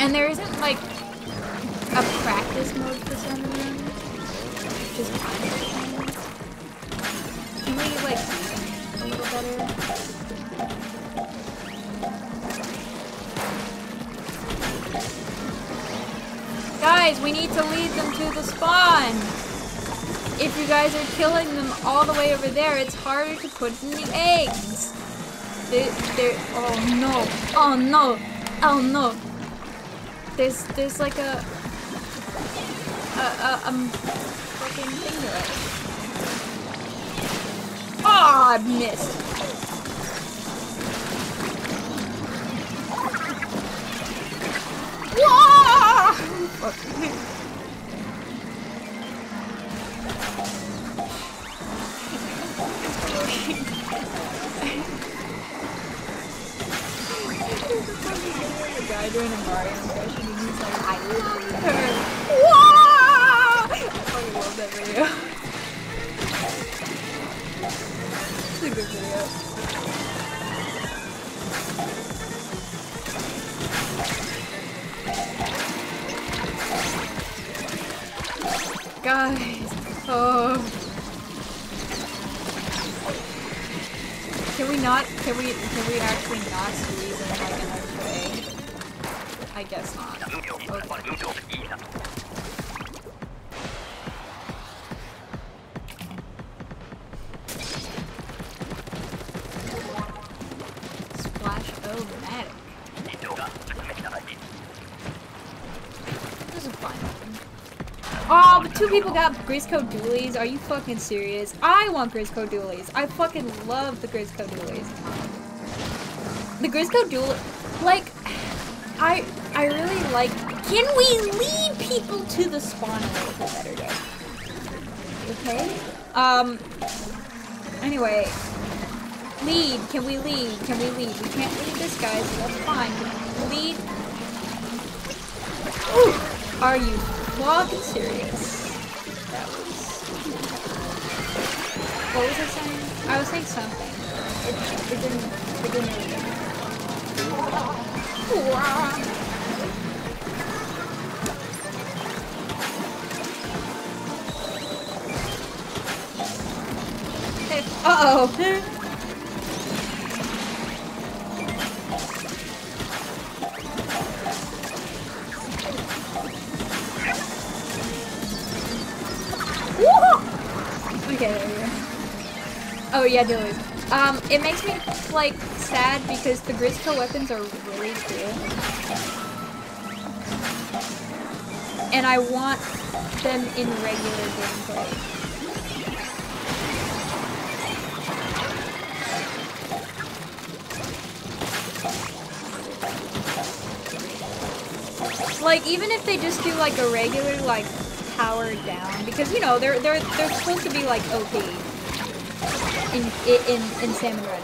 And there isn't like a practice mode for. Just kind of Can we like a little better? Guys, we need to lead them to the spawn! If you guys are killing them all the way over there, it's harder to put in the eggs! They, they're, oh no, oh no, oh no! There's, there's like a, a, a, um, fucking thing it. Oh, I missed! Doing a Mario impression and he's like, I love her. Whoa! Love that video. it's a good video. Guys, oh. Can we not, can we, can we actually not squeeze in like another way? I guess not. Okay. Oh, but two people got Grizzco Dualies. Are you fucking serious? I want Grizzco Dualies. I fucking love the Grizzco Dualies. The Grizzco Dual, like, I I really like. Can we lead people to the spawn a better, day? Okay. Um. Anyway, lead. Can we lead? Can we lead? We can't lead this guy, so that's fine. Lead. Ooh, are you fucking serious? That was. What was I saying? I was saying something. It, it didn't. It didn't really uh-oh. okay, Oh yeah, delete. Um, it makes me, like, sad because the Grizzco weapons are really cool. And I want them in regular gameplay. Like, even if they just do, like, a regular, like, power down, because, you know, they're, they're, they're supposed to be, like, OP in, in, in Salmon Run.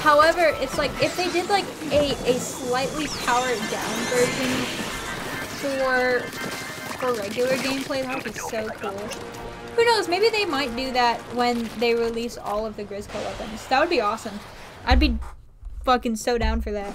However, it's like, if they did like a, a slightly powered down version for, for regular gameplay, that would be so cool. Who knows, maybe they might do that when they release all of the Grizzco weapons. That would be awesome. I'd be fucking so down for that.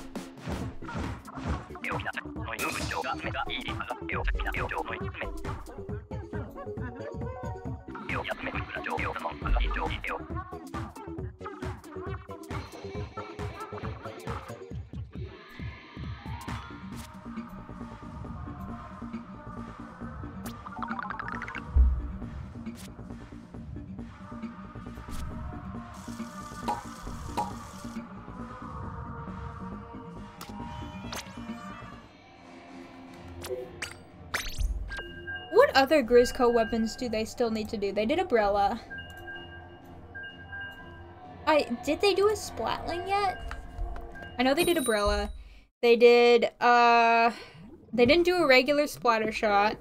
Other Grizzco weapons do they still need to do? They did Umbrella. I did they do a Splatling yet? I know they did Umbrella. They did uh they didn't do a regular splatter shot.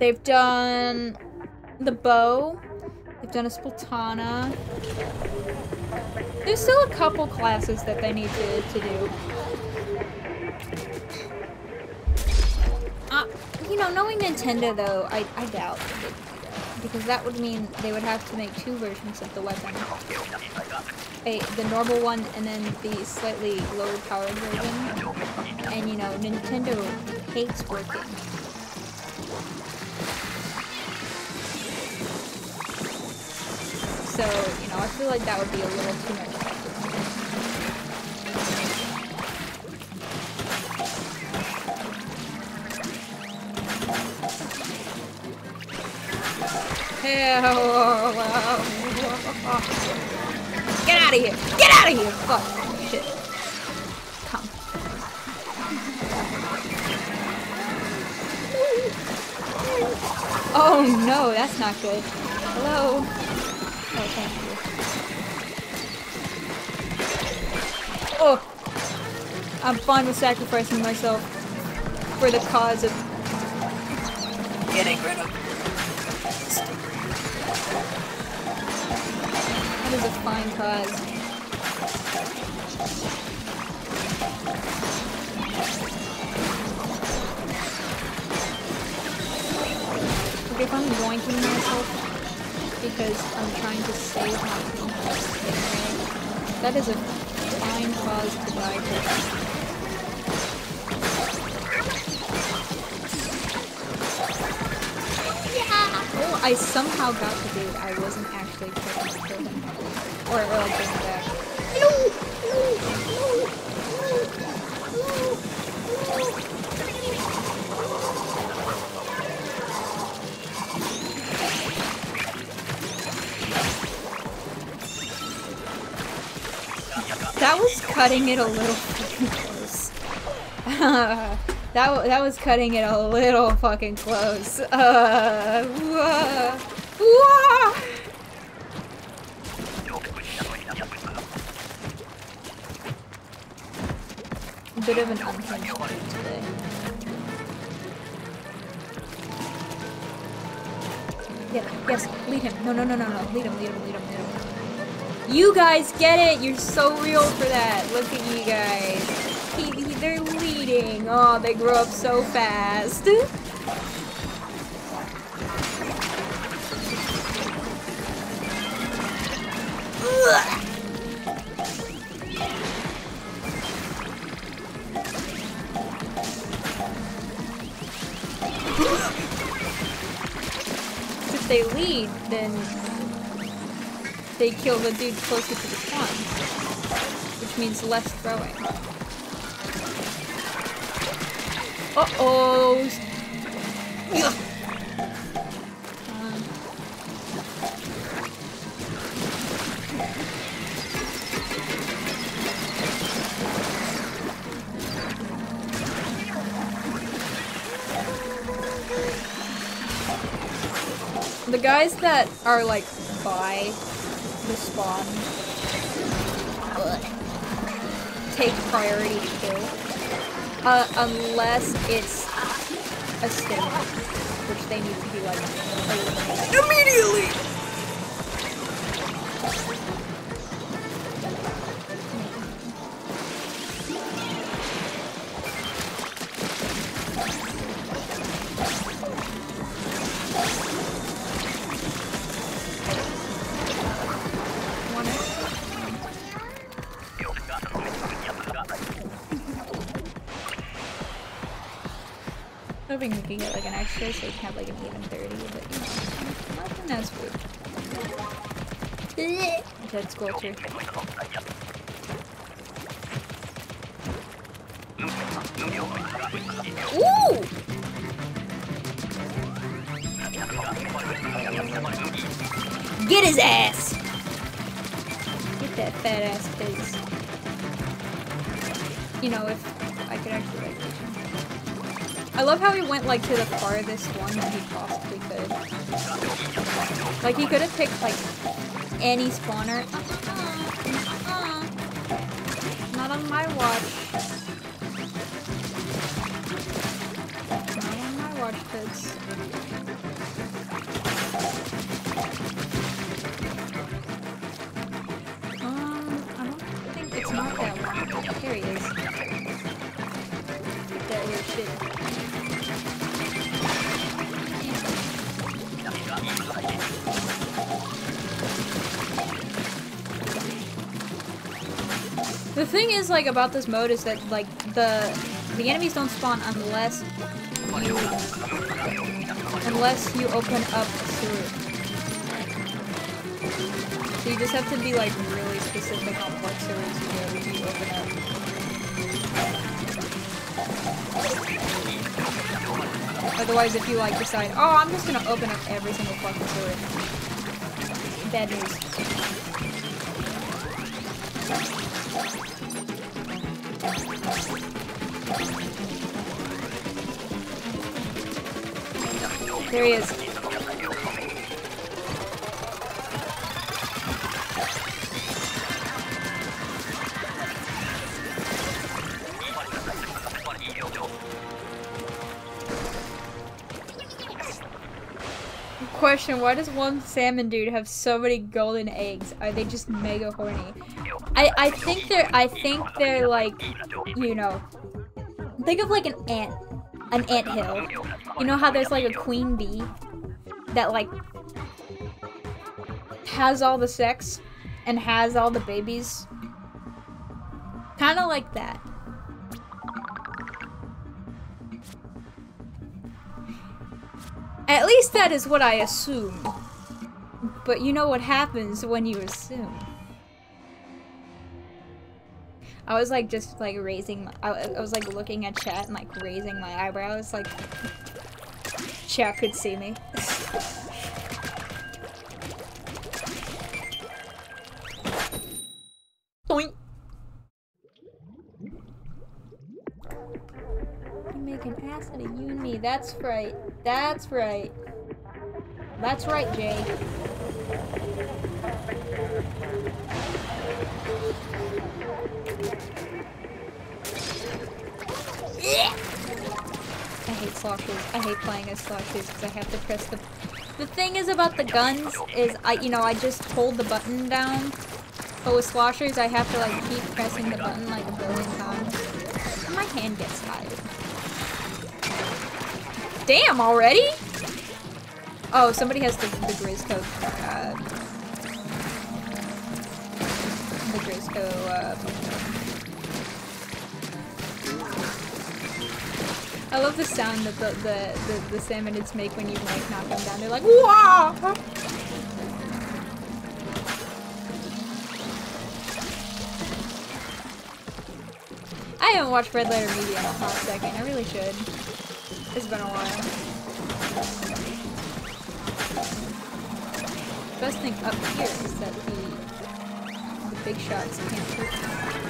They've done the bow. They've done a Splatana. There's still a couple classes that they need to, to do. Uh, you know, knowing Nintendo though, I, I doubt they would do that. Because that would mean they would have to make two versions of the weapon. A, the normal one and then the slightly lower powered version. And you know, Nintendo hates working. So, you know, I feel like that would be a little too much Hell, um, Get out of here! Get out of here! Fuck. Shit. Come. Oh no, that's not good. Hello? Oh, thank you. Oh! I'm fine with sacrificing myself for the cause of getting rid of That is a fine cause. Okay, if I'm yoinking myself because I'm trying to save my anyway, that is a fine cause to die for. Oh, I somehow got the dude. I wasn't actually Or, back. No! That was cutting it a little fucking close. that that was cutting it a little fucking close. Uh, wah, wah. Bit of an unhinged mood today. Yeah, yes, lead him. No, no, no, no, no. Lead him, lead him, lead him, lead him. You guys get it! You're so real for that. Look at you guys. He, he, they're leading. Oh, they grow up so fast. They kill the dude closer to the spawn. Which means less throwing. Uh-oh! The guys that are like by the spawn take priority kill. Uh, unless it's a statement, which they need to be like immediately! Hoping we get like an extra so we can have like an even 30, but you know, nothing that's food. Dead sculpture. Ooh! Get his ass! went like to the farthest one that he possibly could. Like he could have picked like any spawner. Uh -uh. Uh Not on my watch. Not on my watch, kids. Um, not that one. Here he is. Get that weird shit. Thing is, like, about this mode is that, like, the the enemies don't spawn unless you unless you open up a sewer. So you just have to be like really specific on what sewers you go to open up. Otherwise, if you like decide, oh, I'm just gonna open up every single fucking sewer. Bad news. There he is. Question, why does one salmon dude have so many golden eggs? Are they just mega horny? I, I think they're I think they're like you know think of like an ant an ant hill. You know how there's like a queen bee that like has all the sex and has all the babies? Kinda like that. At least that is what I assume. But you know what happens when you assume. I was like just like raising my, I, I was like looking at chat and like raising my eyebrows like chat could see me. Boink. You make an ass out of you and me. That's right. That's right. That's right, Jay. I hate sloshers. I hate playing as sloshers because I have to press the... The thing is about the guns is, I, you know, I just hold the button down. But with sloshers, I have to, like, keep pressing the button, like, a billion times. And my hand gets tired. Damn, already? Oh, somebody has the, the Grizzco, uh... The Grizzco, uh... I love the sound that the, the, the, the salmonids make when you like knock them down. They're like, Wah! I haven't watched Red Letter Media in a hot second. I really should. It's been a while. Best thing up here is that the the big shots can't hurt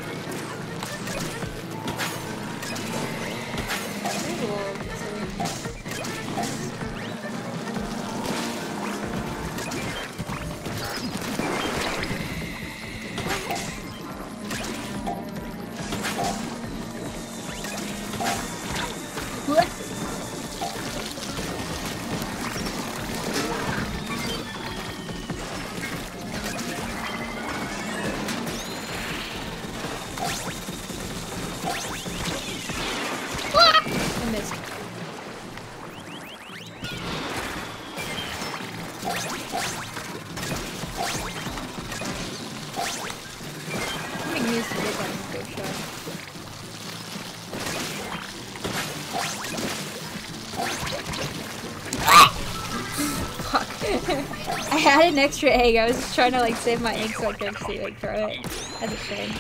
an extra egg. I was just trying to like save my egg so I could actually like throw it as a thing.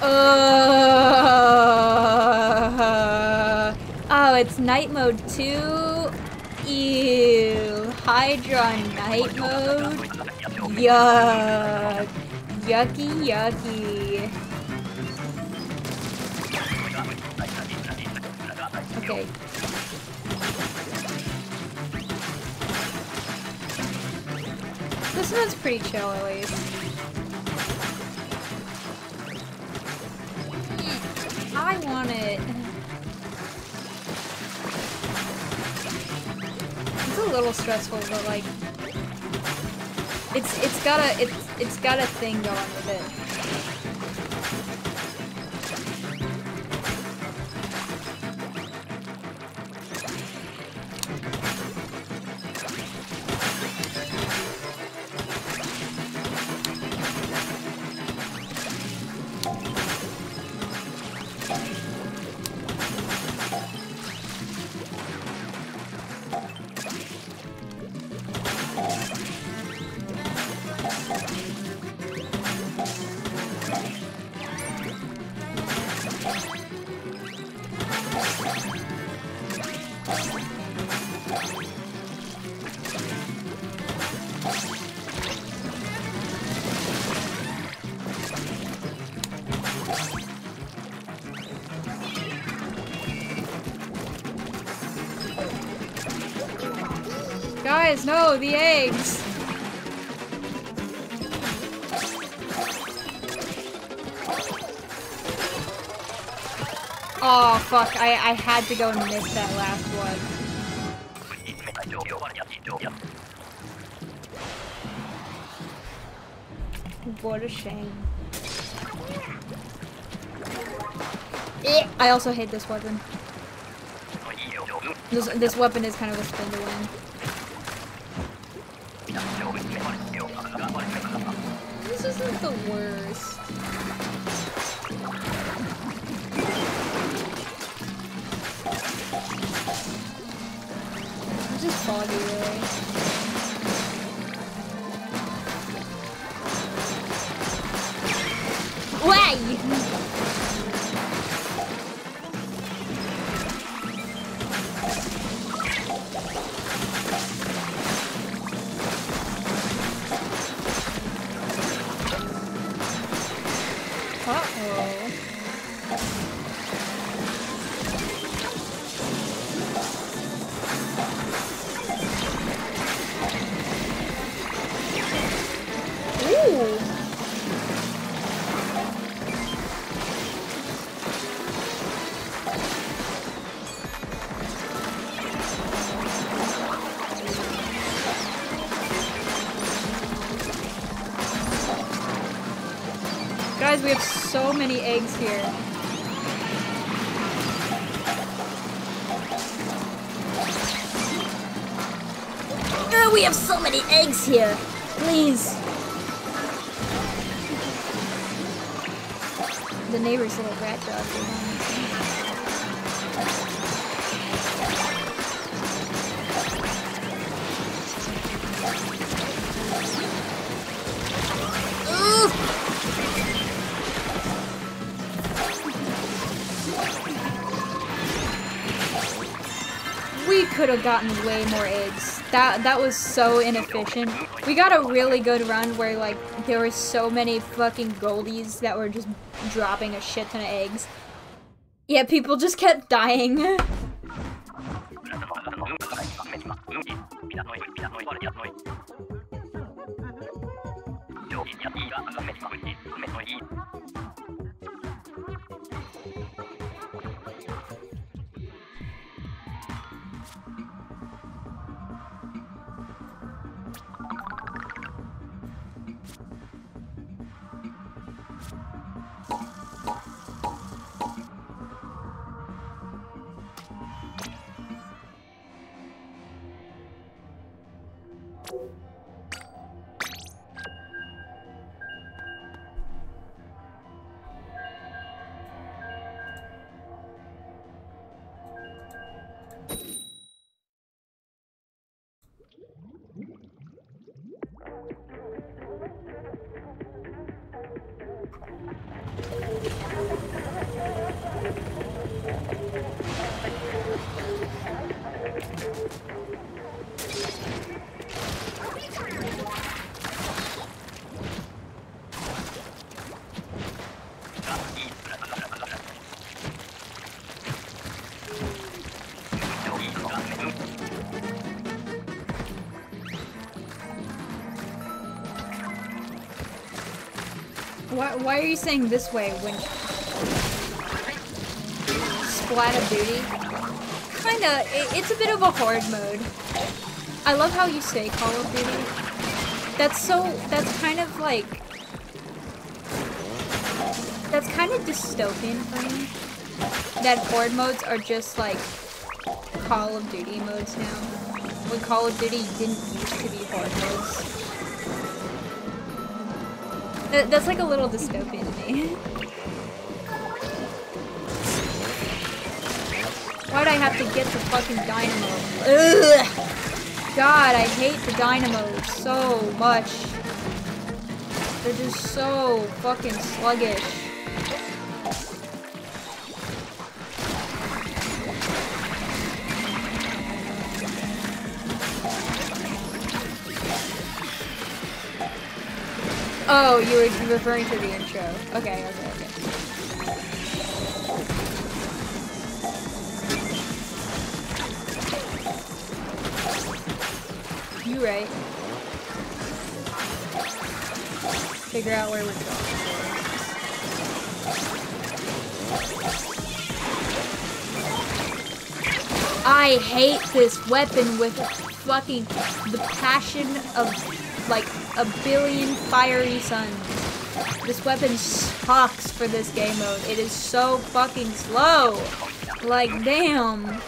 Uh, oh, it's night mode too? Ew. Hydra night mode? Yuck. Yucky, yucky. Pretty chill at least. I want it. It's a little stressful, but like, It's it's got a it's it's got a thing going with it. Had to go and miss that last one. What a shame. I also hate this weapon. This, this weapon is kind of a spin to win. Many eggs here. Oh, we have so many eggs here. Please. The neighbor's little rat dog. Gotten way more eggs. That that was so inefficient. We got a really good run where like there were so many fucking goldies that were just dropping a shit ton of eggs. Yeah, people just kept dying. you saying this way when... Splat of Duty? Kinda, it, it's a bit of a hard mode. I love how you say Call of Duty. That's so, that's kind of like, that's kind of dystopian for me. That horde modes are just like Call of Duty modes now. When Call of Duty didn't used to be horde modes. That- That's like a little dystopian to me. Why'd I have to get the fucking dynamo? Ugh! God, I hate the dynamos so much. They're just so fucking sluggish. Oh, you were referring to the intro. Okay, okay, okay. You right. Figure out where we're going. I hate this weapon with fucking the passion of like a billion fiery suns. This weapon sucks for this game mode. It is so fucking slow. Like, damn.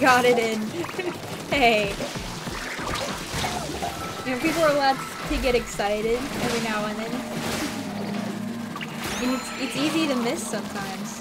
Got it in. hey. You know, people are allowed to get excited every now and then. And it's, it's easy to miss sometimes.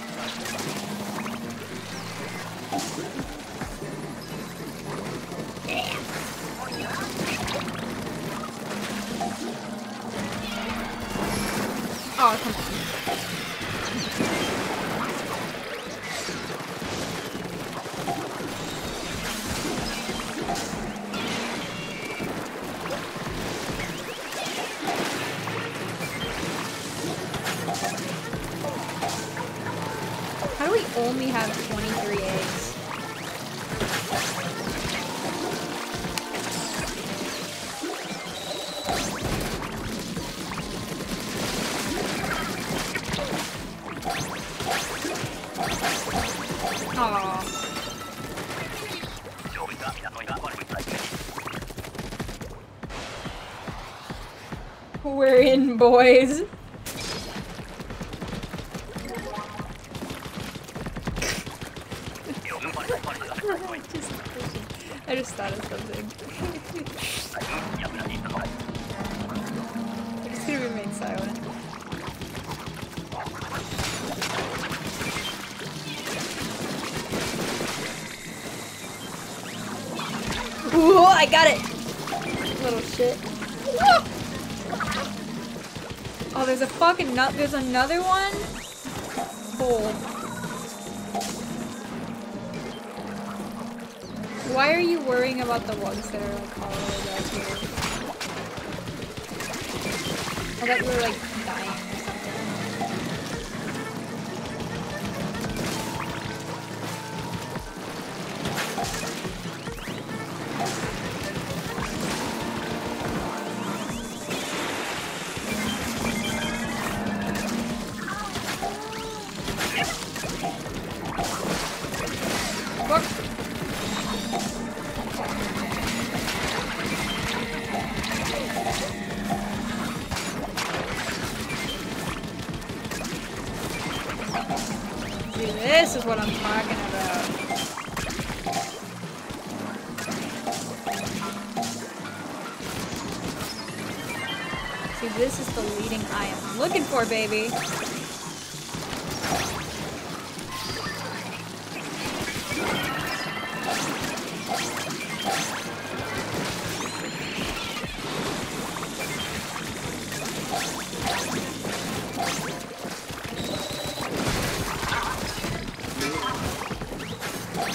Boys. Fucking. There's another one? Cool. Why are you worrying about the ones that are like all the way back here? I thought you were like dying baby.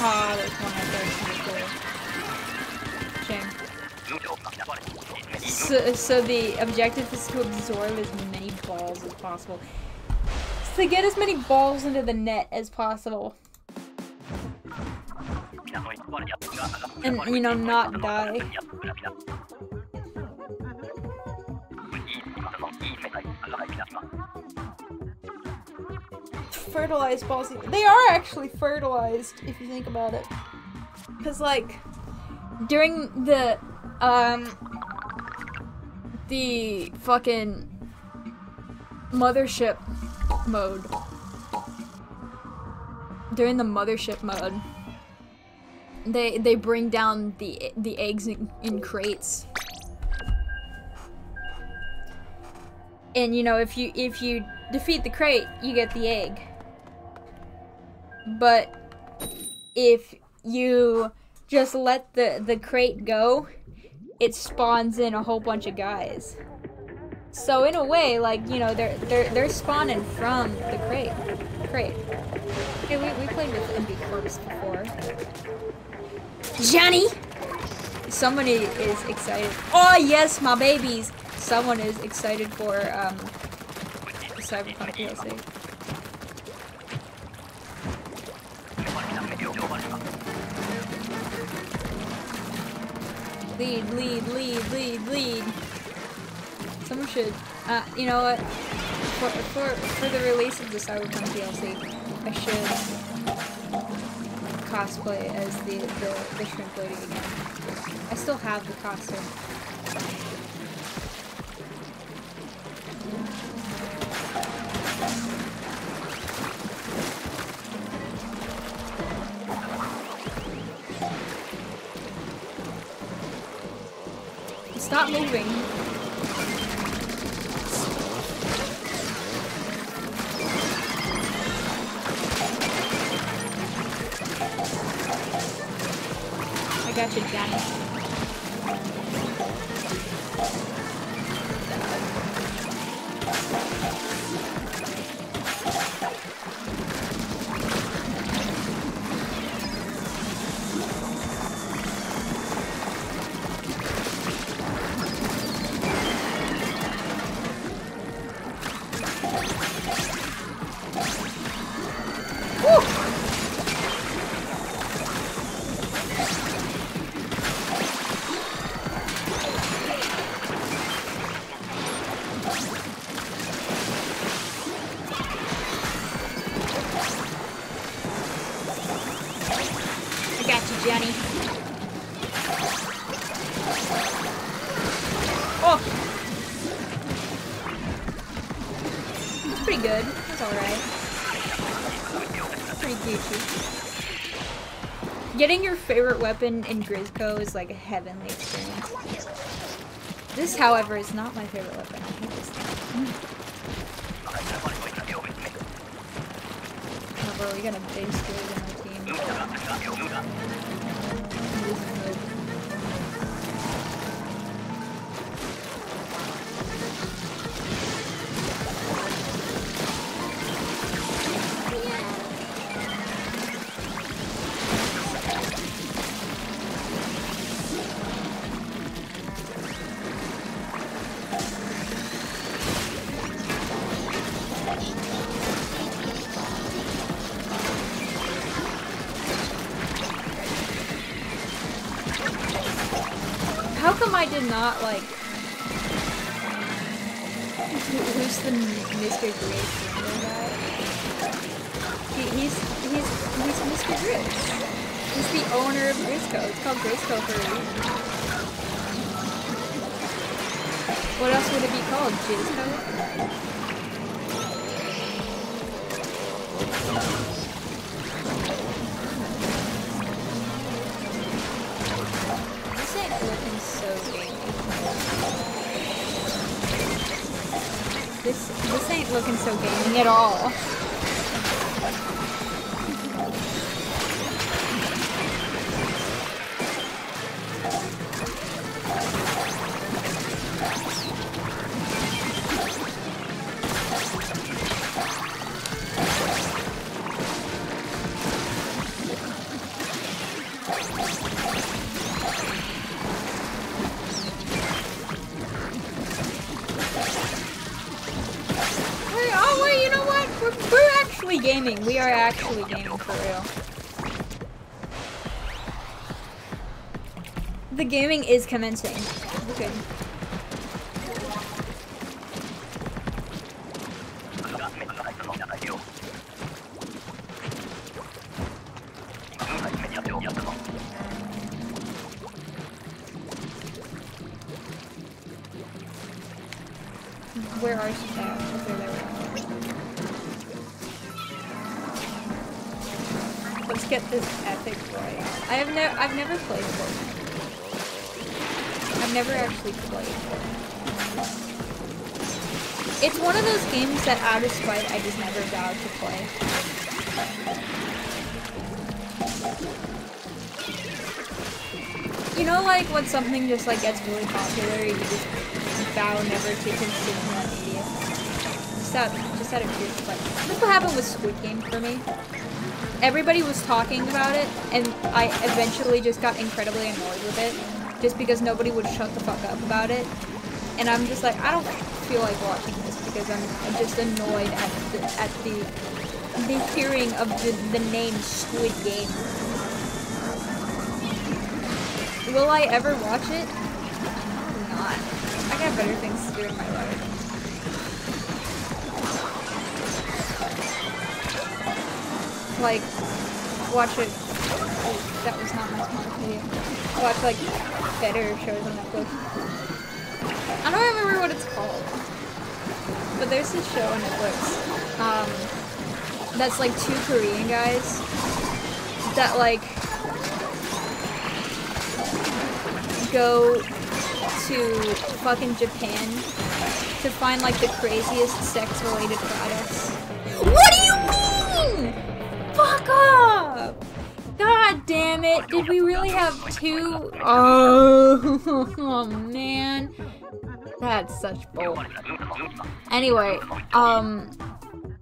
Ah, there's one right there. Shame. So, so the objective is to absorb as possible. To get as many balls into the net as possible. And, you know, not die. Fertilized balls. They are actually fertilized, if you think about it. Because, like, during the, um, the fucking mothership mode. During the mothership mode, they they bring down the the eggs in, in crates. And you know, if you if you defeat the crate, you get the egg. But if you just let the the crate go, it spawns in a whole bunch of guys. So in a way, like you know, they're they're they're spawning from the crate. Crate. Hey, we, we played with MB Corpse before. Johnny! Somebody is excited. Oh yes, my babies. Someone is excited for um Cyberpunk DLC. Lead, lead, lead, lead, lead. Someone should, uh, you know what? For, for, for the release of the Cyberpunk DLC, I should cosplay as the, the, the shrimp lady again. I still have the costume. Stop moving. Got you, Johnny. Favorite weapon in Grizzco is like a heavenly experience. This, however, is not my favorite weapon. I hate this thing. Bro, we got a big not like? Is commencing. Something just like gets really popular, you just vow never to consume that media. Just out, just out of pure spite. That's what happened with Squid Game for me. Everybody was talking about it, and I eventually just got incredibly annoyed with it, just because nobody would shut the fuck up about it. And I'm just like, I don't feel like watching this because I'm, I'm just annoyed at the at the the hearing of the, the name Squid Game. Will I ever watch it? Probably not. I got better things to do in my life. Like, watch it. Oh, that was not my smart video. Watch like better shows on Netflix. I don't remember what it's called, but there's this show on Netflix. Um, that's like two Korean guys that like go to fucking Japan to find like the craziest sex related products. What do you mean? Fuck off! God damn it! Did we really have two? Oh, oh man. That's such bull. Anyway, um,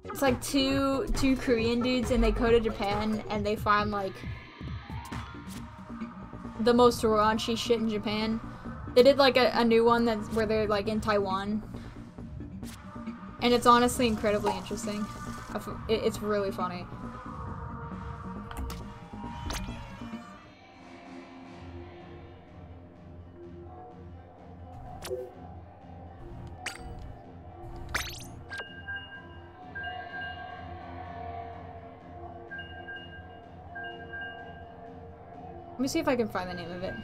it's like two two Korean dudes and they go to Japan and they find like the most raunchy shit in Japan. They did like a, a new one that's where they're like in Taiwan. And it's honestly incredibly interesting. It's really funny. Me see if I can find the name of it.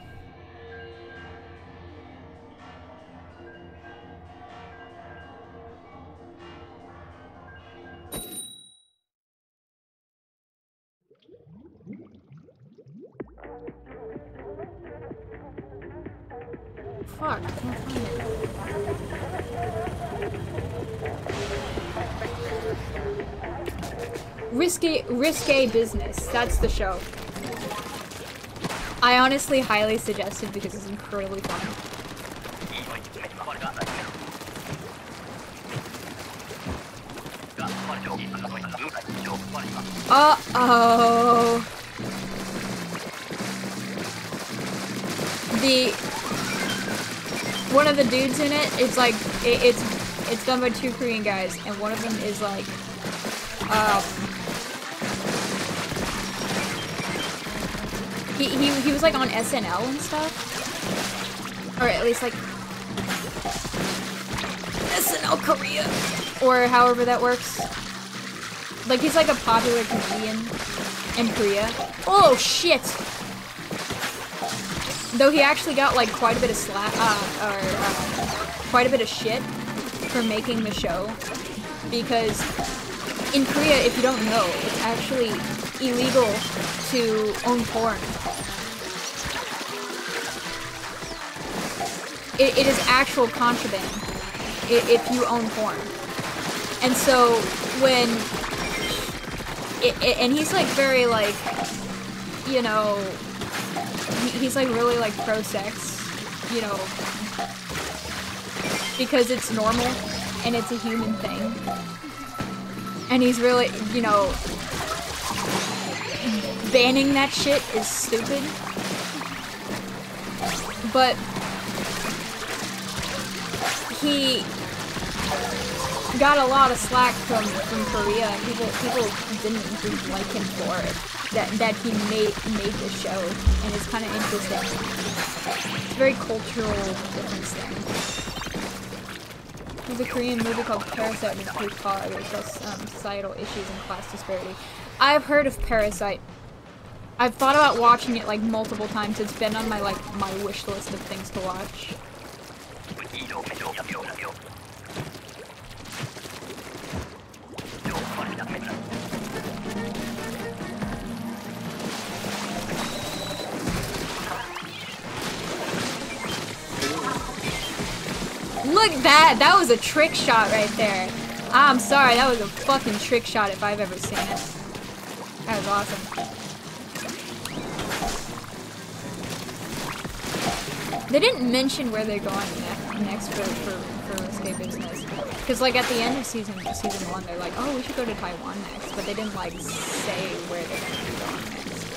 Fuck. Risky, risque business. That's the show. I honestly highly suggest it because it's incredibly fun. Uh oh. The one of the dudes in it, it's like it, it's it's done by two Korean guys, and one of them is like, um, he he he was like on SNL and stuff, or at least like SNL Korea, or however that works. Like he's like a popular comedian in Korea. Oh shit! Though he actually got like quite a bit of slap, uh, or uh, quite a bit of shit for making the show, because in Korea, if you don't know, it's actually illegal to own porn. It, it is actual contraband if you own porn. And so when it, it, and he's like very like you know he's like really like pro sex, you know, because it's normal and it's a human thing. And he's really, you know, banning that shit is stupid. But he got a lot of slack from, from Korea people people didn't, didn't like him for it. That that he made made the show and it's kinda interesting. It's very cultural difference thing. There's a Korean movie called Parasite and it's pretty far. It discuss um, societal issues and class disparity. I've heard of Parasite. I've thought about watching it like multiple times. It's been on my like my wish list of things to watch. Look at that! That was a trick shot right there. I'm sorry, that was a fucking trick shot if I've ever seen it. That was awesome. They didn't mention where they're going ne next for, for, for Risque Business. Because, like, at the end of season season one, they're like, oh, we should go to Taiwan next. But they didn't, like, say where they're going to be going next.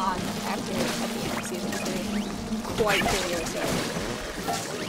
On, after, at the end of season three. Quite curious.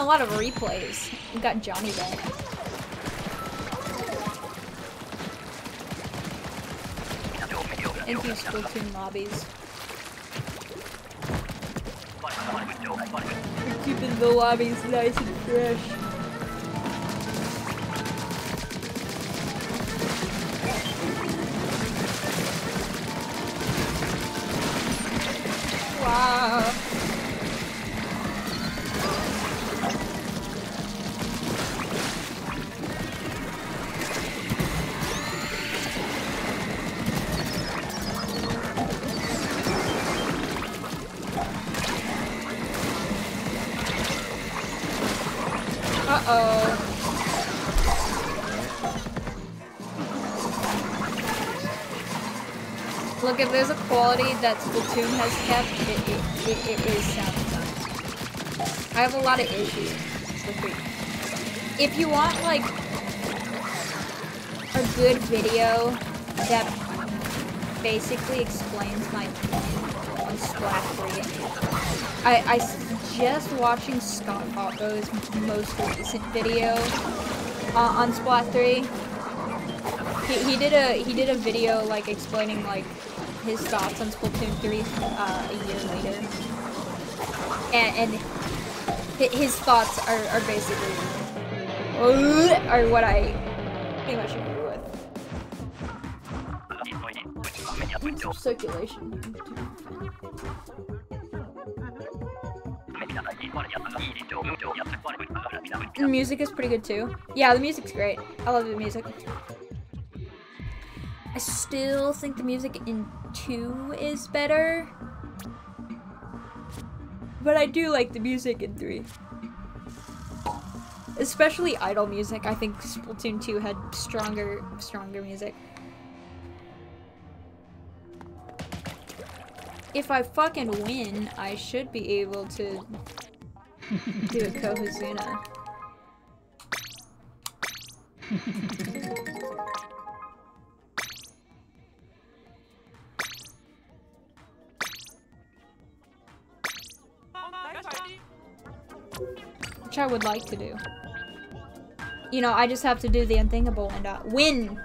A lot of replays. We got Johnny back. Empty Splatoon lobbies. We're keeping the lobbies nice and fresh. Quality that Splatoon has kept, it, it, it, it is sound. I have a lot of issues with it. If you want, like, a good video that basically explains my opinion on Splat 3, I, I suggest watching Scott Hoppo's most recent video uh, on Splat 3. He, he did a he did a video like explaining like his thoughts on Splatoon 3 uh, a year later, and, and his thoughts are, are basically are what I pretty much agree with. Circulation. The music is pretty good too. Yeah, the music's great. I love the music. I still think the music in 2 is better. But I do like the music in 3. Especially idle music. I think Splatoon 2 had stronger stronger music. if I fucking win, I should be able to do a Cohozuna. I would like to do. You know, I just have to do the unthinkable and uh, win!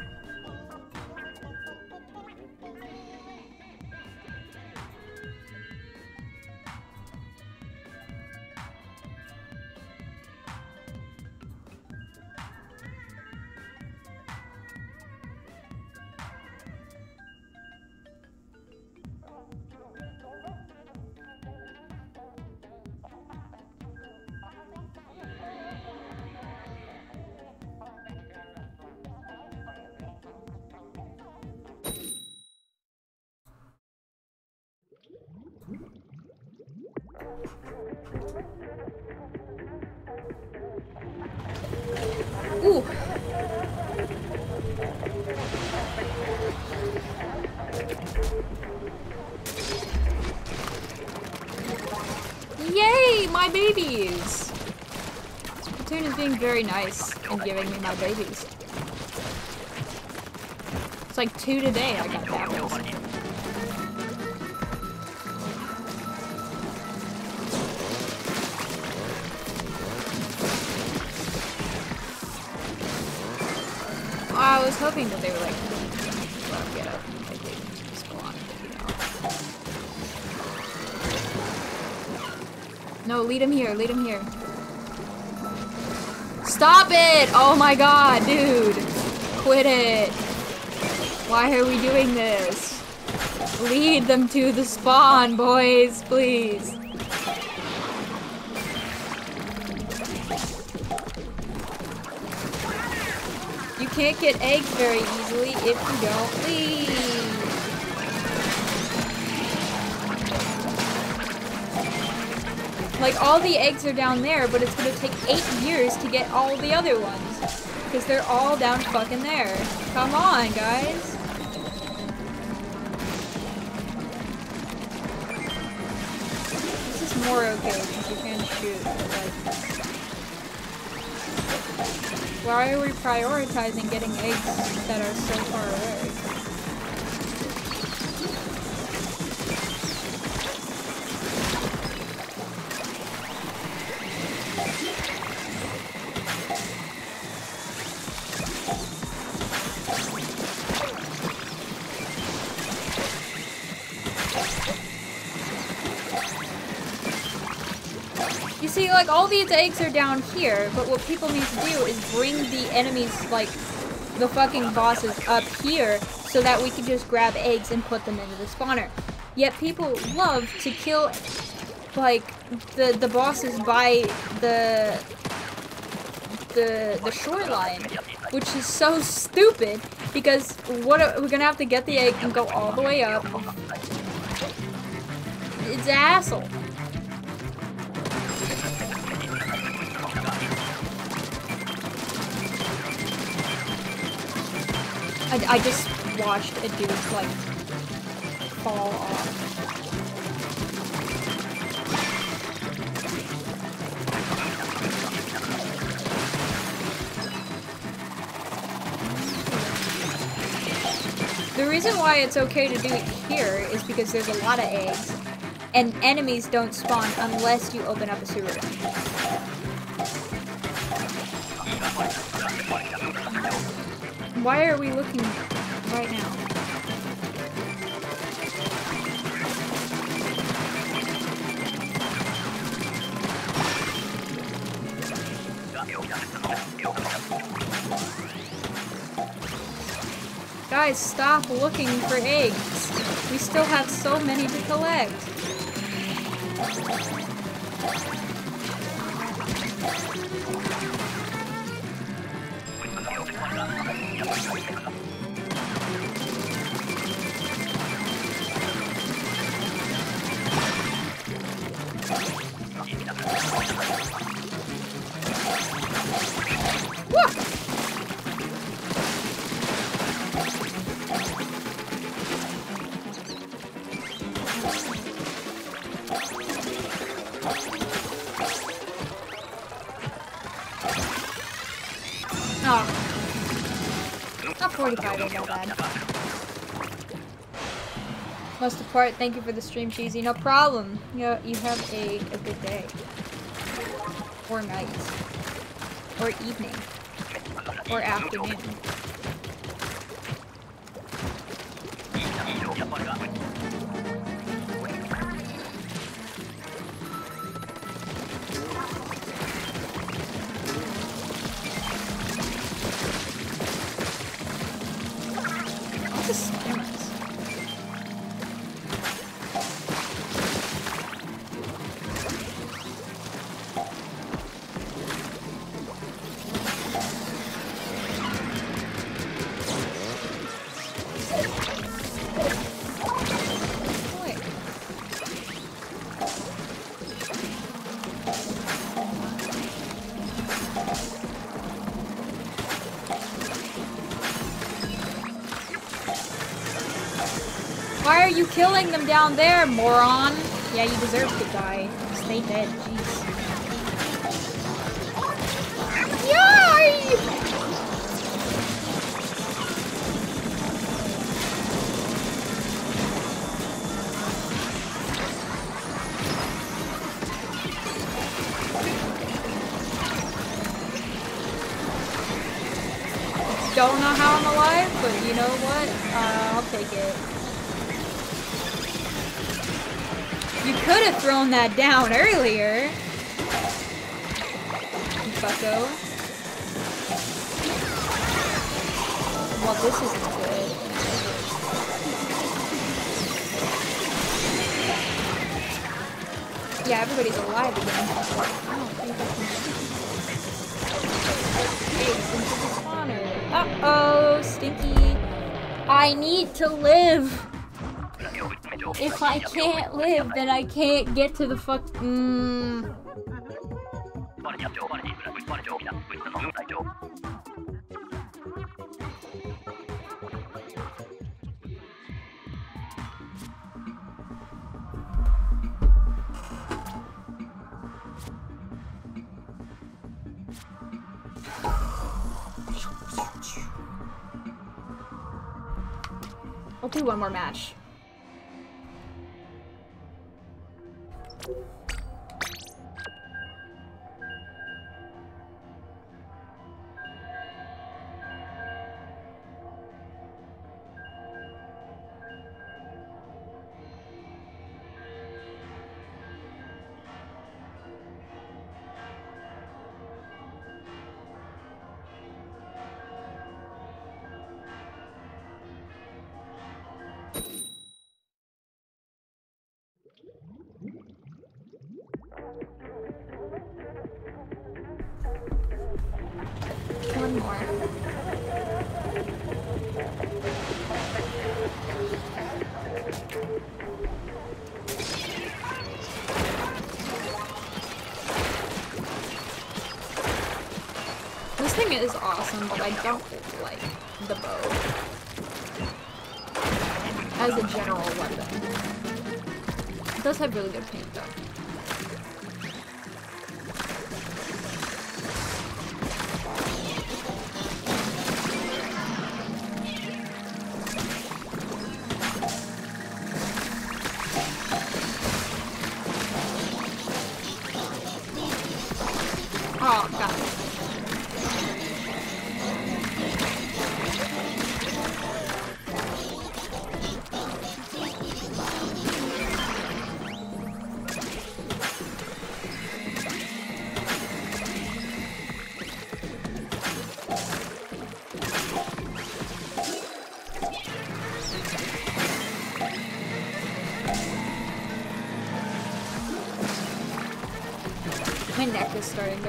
Babies. It's like two today I got babies. I was hoping that they would like him get up just go on. No, lead him here, lead him here. Stop it! Oh my god, dude! Quit it! Why are we doing this? Lead them to the spawn, boys, please. You can't get eggs very easily if you don't leave. Like, all the eggs are down there, but it's gonna take eight years to get all the other ones. Because they're all down fucking there. Come on, guys. This is more okay, because you can shoot, like... Why are we prioritizing getting eggs that are so far away? Like, all these eggs are down here, but what people need to do is bring the enemies, like, the fucking bosses up here so that we can just grab eggs and put them into the spawner. Yet people love to kill, like, the, the bosses by the, the, the shoreline, which is so stupid because what are, we're gonna have to get the egg and go all the way up. It's an asshole. I, I just watched a dude like fall off. The reason why it's okay to do it here is because there's a lot of eggs, and enemies don't spawn unless you open up a sewer. Why are we looking right now? Guys, stop looking for eggs. We still have so many to collect. よしよしよし。Part, thank you for the stream, Cheesy. No problem. You, you have a, a good day. Or night. Or evening. Or afternoon. Why are you killing them down there, moron? Yeah, you deserve to die. Stay dead, jeez. Yay! Don't know how I'm alive, but you know what? Uh, I'll take it. You could have thrown that down earlier. Bucko. Well, this isn't good. Yeah, everybody's alive again. I don't think I can. Uh-oh, Stinky. I need to live. If I can't live, then I can't get to the fuck. Mm. I'll do one more match. I don't like the bow. As a general weapon. It does have really good paint though.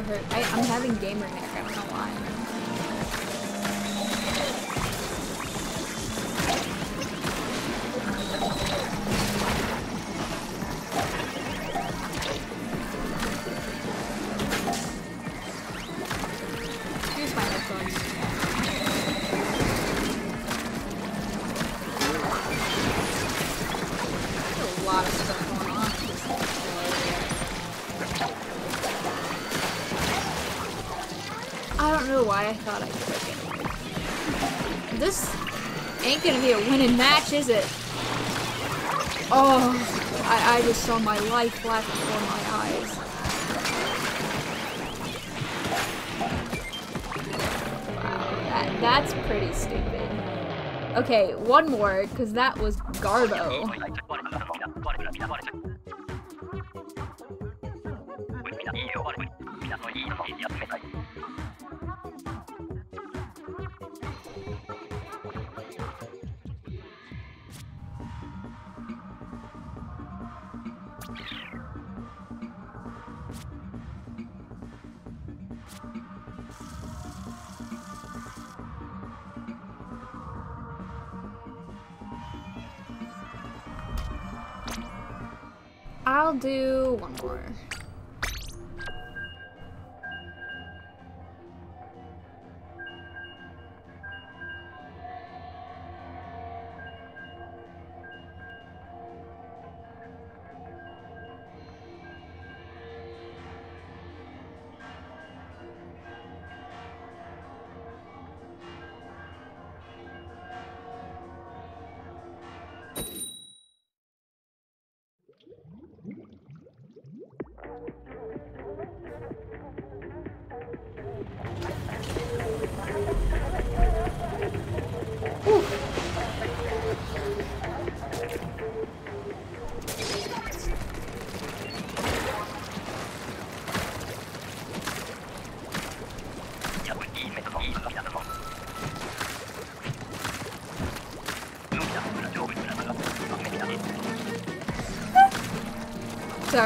Hurt. I, ain't gonna be a winning match, is it? Oh, I, I just saw my life flash before my eyes. Wow, that, that's pretty stupid. Okay, one more, because that was Garbo.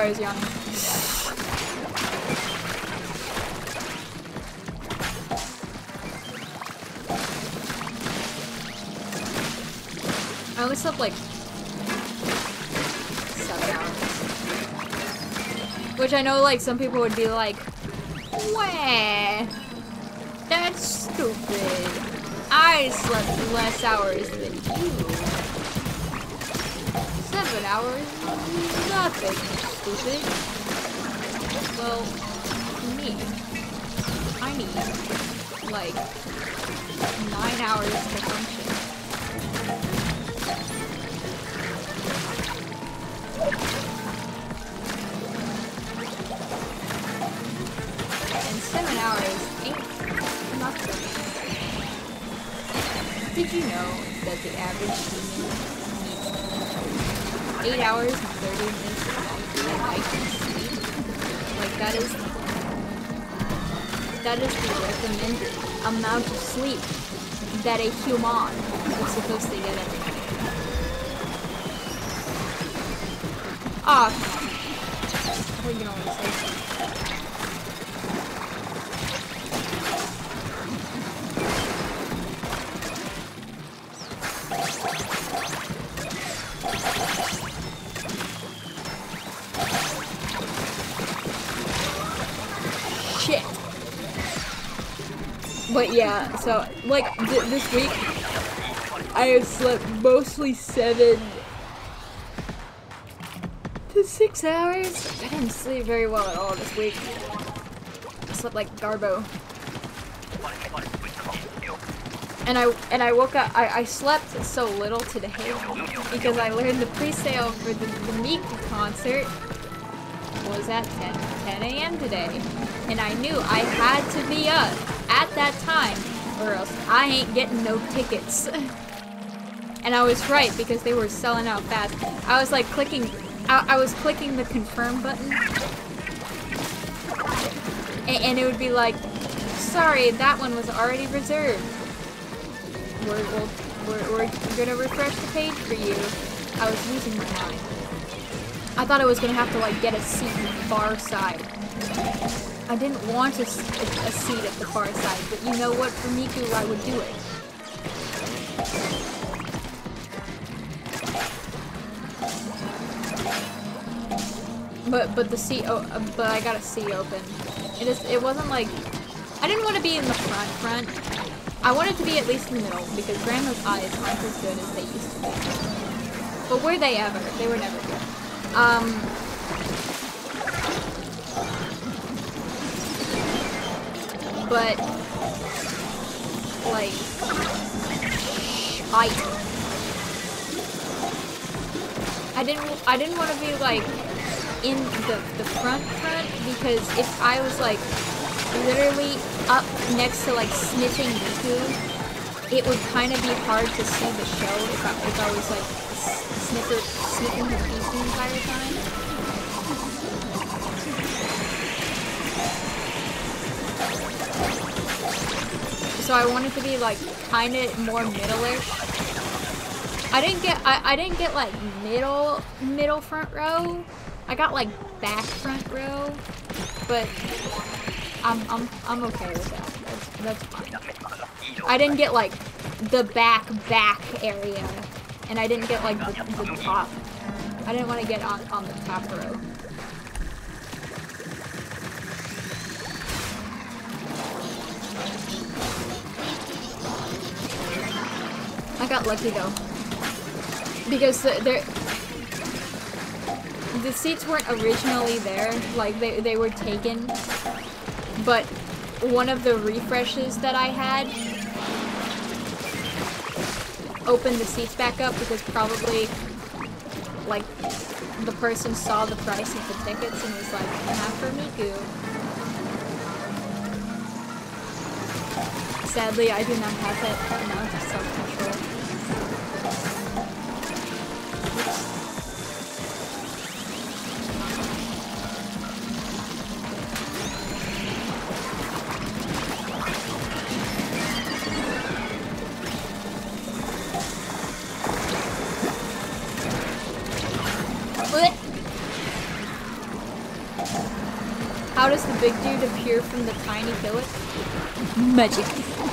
I. I only slept like seven hours. Which I know like some people would be like, Wah, that's stupid. I slept less hours than you. Seven hours? Nothing stupid. Well, me. I need like nine hours to function. And seven hours ain't nothing. Did you know that the average human needs eight hours that is that is the recommended amount of sleep that a human is supposed to get every night. Ah, come on. I think you know what But yeah, so like th this week, I have slept mostly seven to six hours. I didn't sleep very well at all this week. I slept like Garbo. And I and I woke up. I, I slept so little today because I learned the pre-sale for the, the Miku concert was at 10, 10 a.m. today, and I knew I had to be up at that time, or else I ain't getting no tickets. and I was right because they were selling out fast. I was like clicking, I, I was clicking the confirm button, and, and it would be like, sorry, that one was already reserved. We're, we'll, we're, we're gonna refresh the page for you. I was losing my. I thought I was gonna have to like get a seat in the far side. I didn't want a seat at the far side, but you know what? For Miku, I would do it. But but the seat, oh, but I got a seat open. It is. It wasn't like I didn't want to be in the front front. I wanted to be at least in the middle because Grandma's eyes aren't as good as they used to be. But were they ever? They were never good. Um. But like height. I didn't I didn't want to be like in the the front front because if I was like literally up next to like sniffing Miku, it would kind of be hard to see the show if I, if I was like sniffer sniffing her feet the entire time. So I wanted to be like kind of more middle-ish. I didn't get I, I didn't get like middle middle front row. I got like back front row, but I'm I'm I'm okay with that. That's that's fine. I didn't get like the back back area, and I didn't get like the, the top. I didn't want to get on on the top row. I got lucky though. Because the, there, the seats weren't originally there, like they, they were taken. But one of the refreshes that I had opened the seats back up because probably like the person saw the price of the tickets and was like, not for Miku. Sadly, I do not have that amount of self-control. How does the big dude appear from the tiny billet? Magic.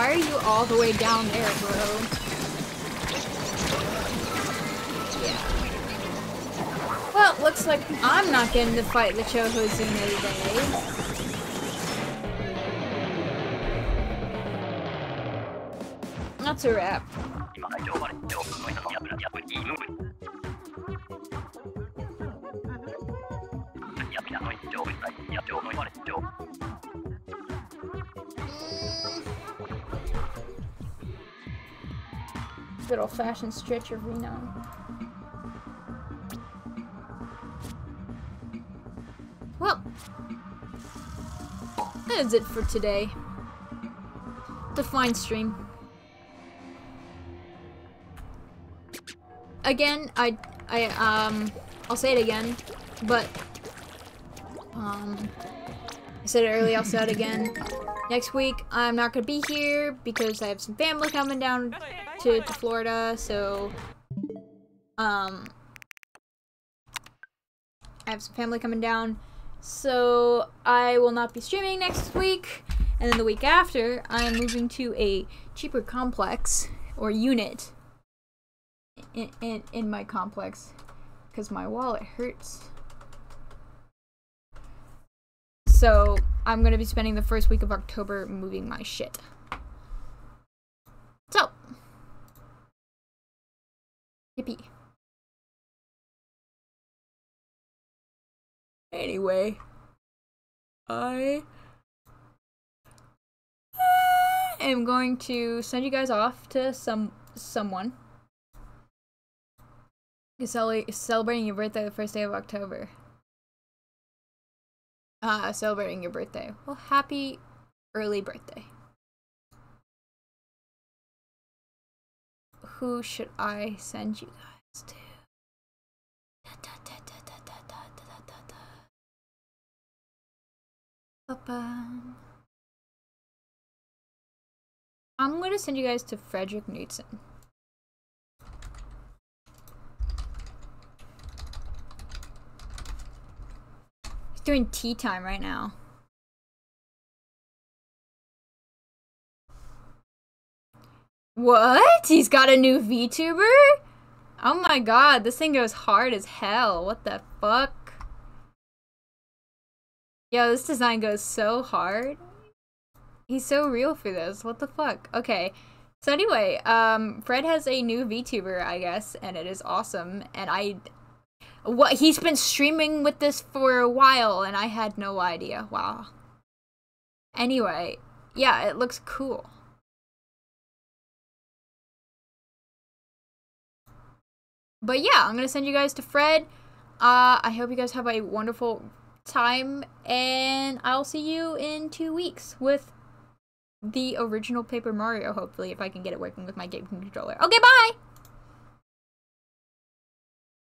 Why are you all the way down there, bro? Yeah. Well, looks like I'm not getting to fight the Cohozuna today. That's a wrap. Good old fashioned stretch arena. Well, that is it for today. The fine stream. Again, I, I, um, I'll say it again, but, um, I said it earlier, I'll say it again. Next week, I'm not gonna be here because I have some family coming down to, to Florida, so, um, I have some family coming down, so I will not be streaming next week. And then the week after, I'm moving to a cheaper complex or unit in, in, in my complex because my wallet hurts. So I'm going to be spending the first week of October moving my shit. So, yippee. Anyway, I am going to send you guys off to some someone. Celebrating your birthday the first day of October. Uh, celebrating your birthday. Well, happy early birthday. who should I send you guys to? I'm going to send you guys to Frederick Knudsen. He's doing tea time right now. What? He's got a new VTuber? Oh my god, this thing goes hard as hell. What the fuck? Yo, this design goes so hard. He's so real for this. What the fuck? Okay. So anyway, um, Fred has a new VTuber, I guess, and it is awesome. And I, what he's been streaming with this for a while, and I had no idea. Wow. Anyway, yeah, it looks cool. But yeah, I'm gonna send you guys to Fred. Uh, I hope you guys have a wonderful time, and I'll see you in two weeks with the original Paper Mario, hopefully, if I can get it working with my game controller. Okay, bye!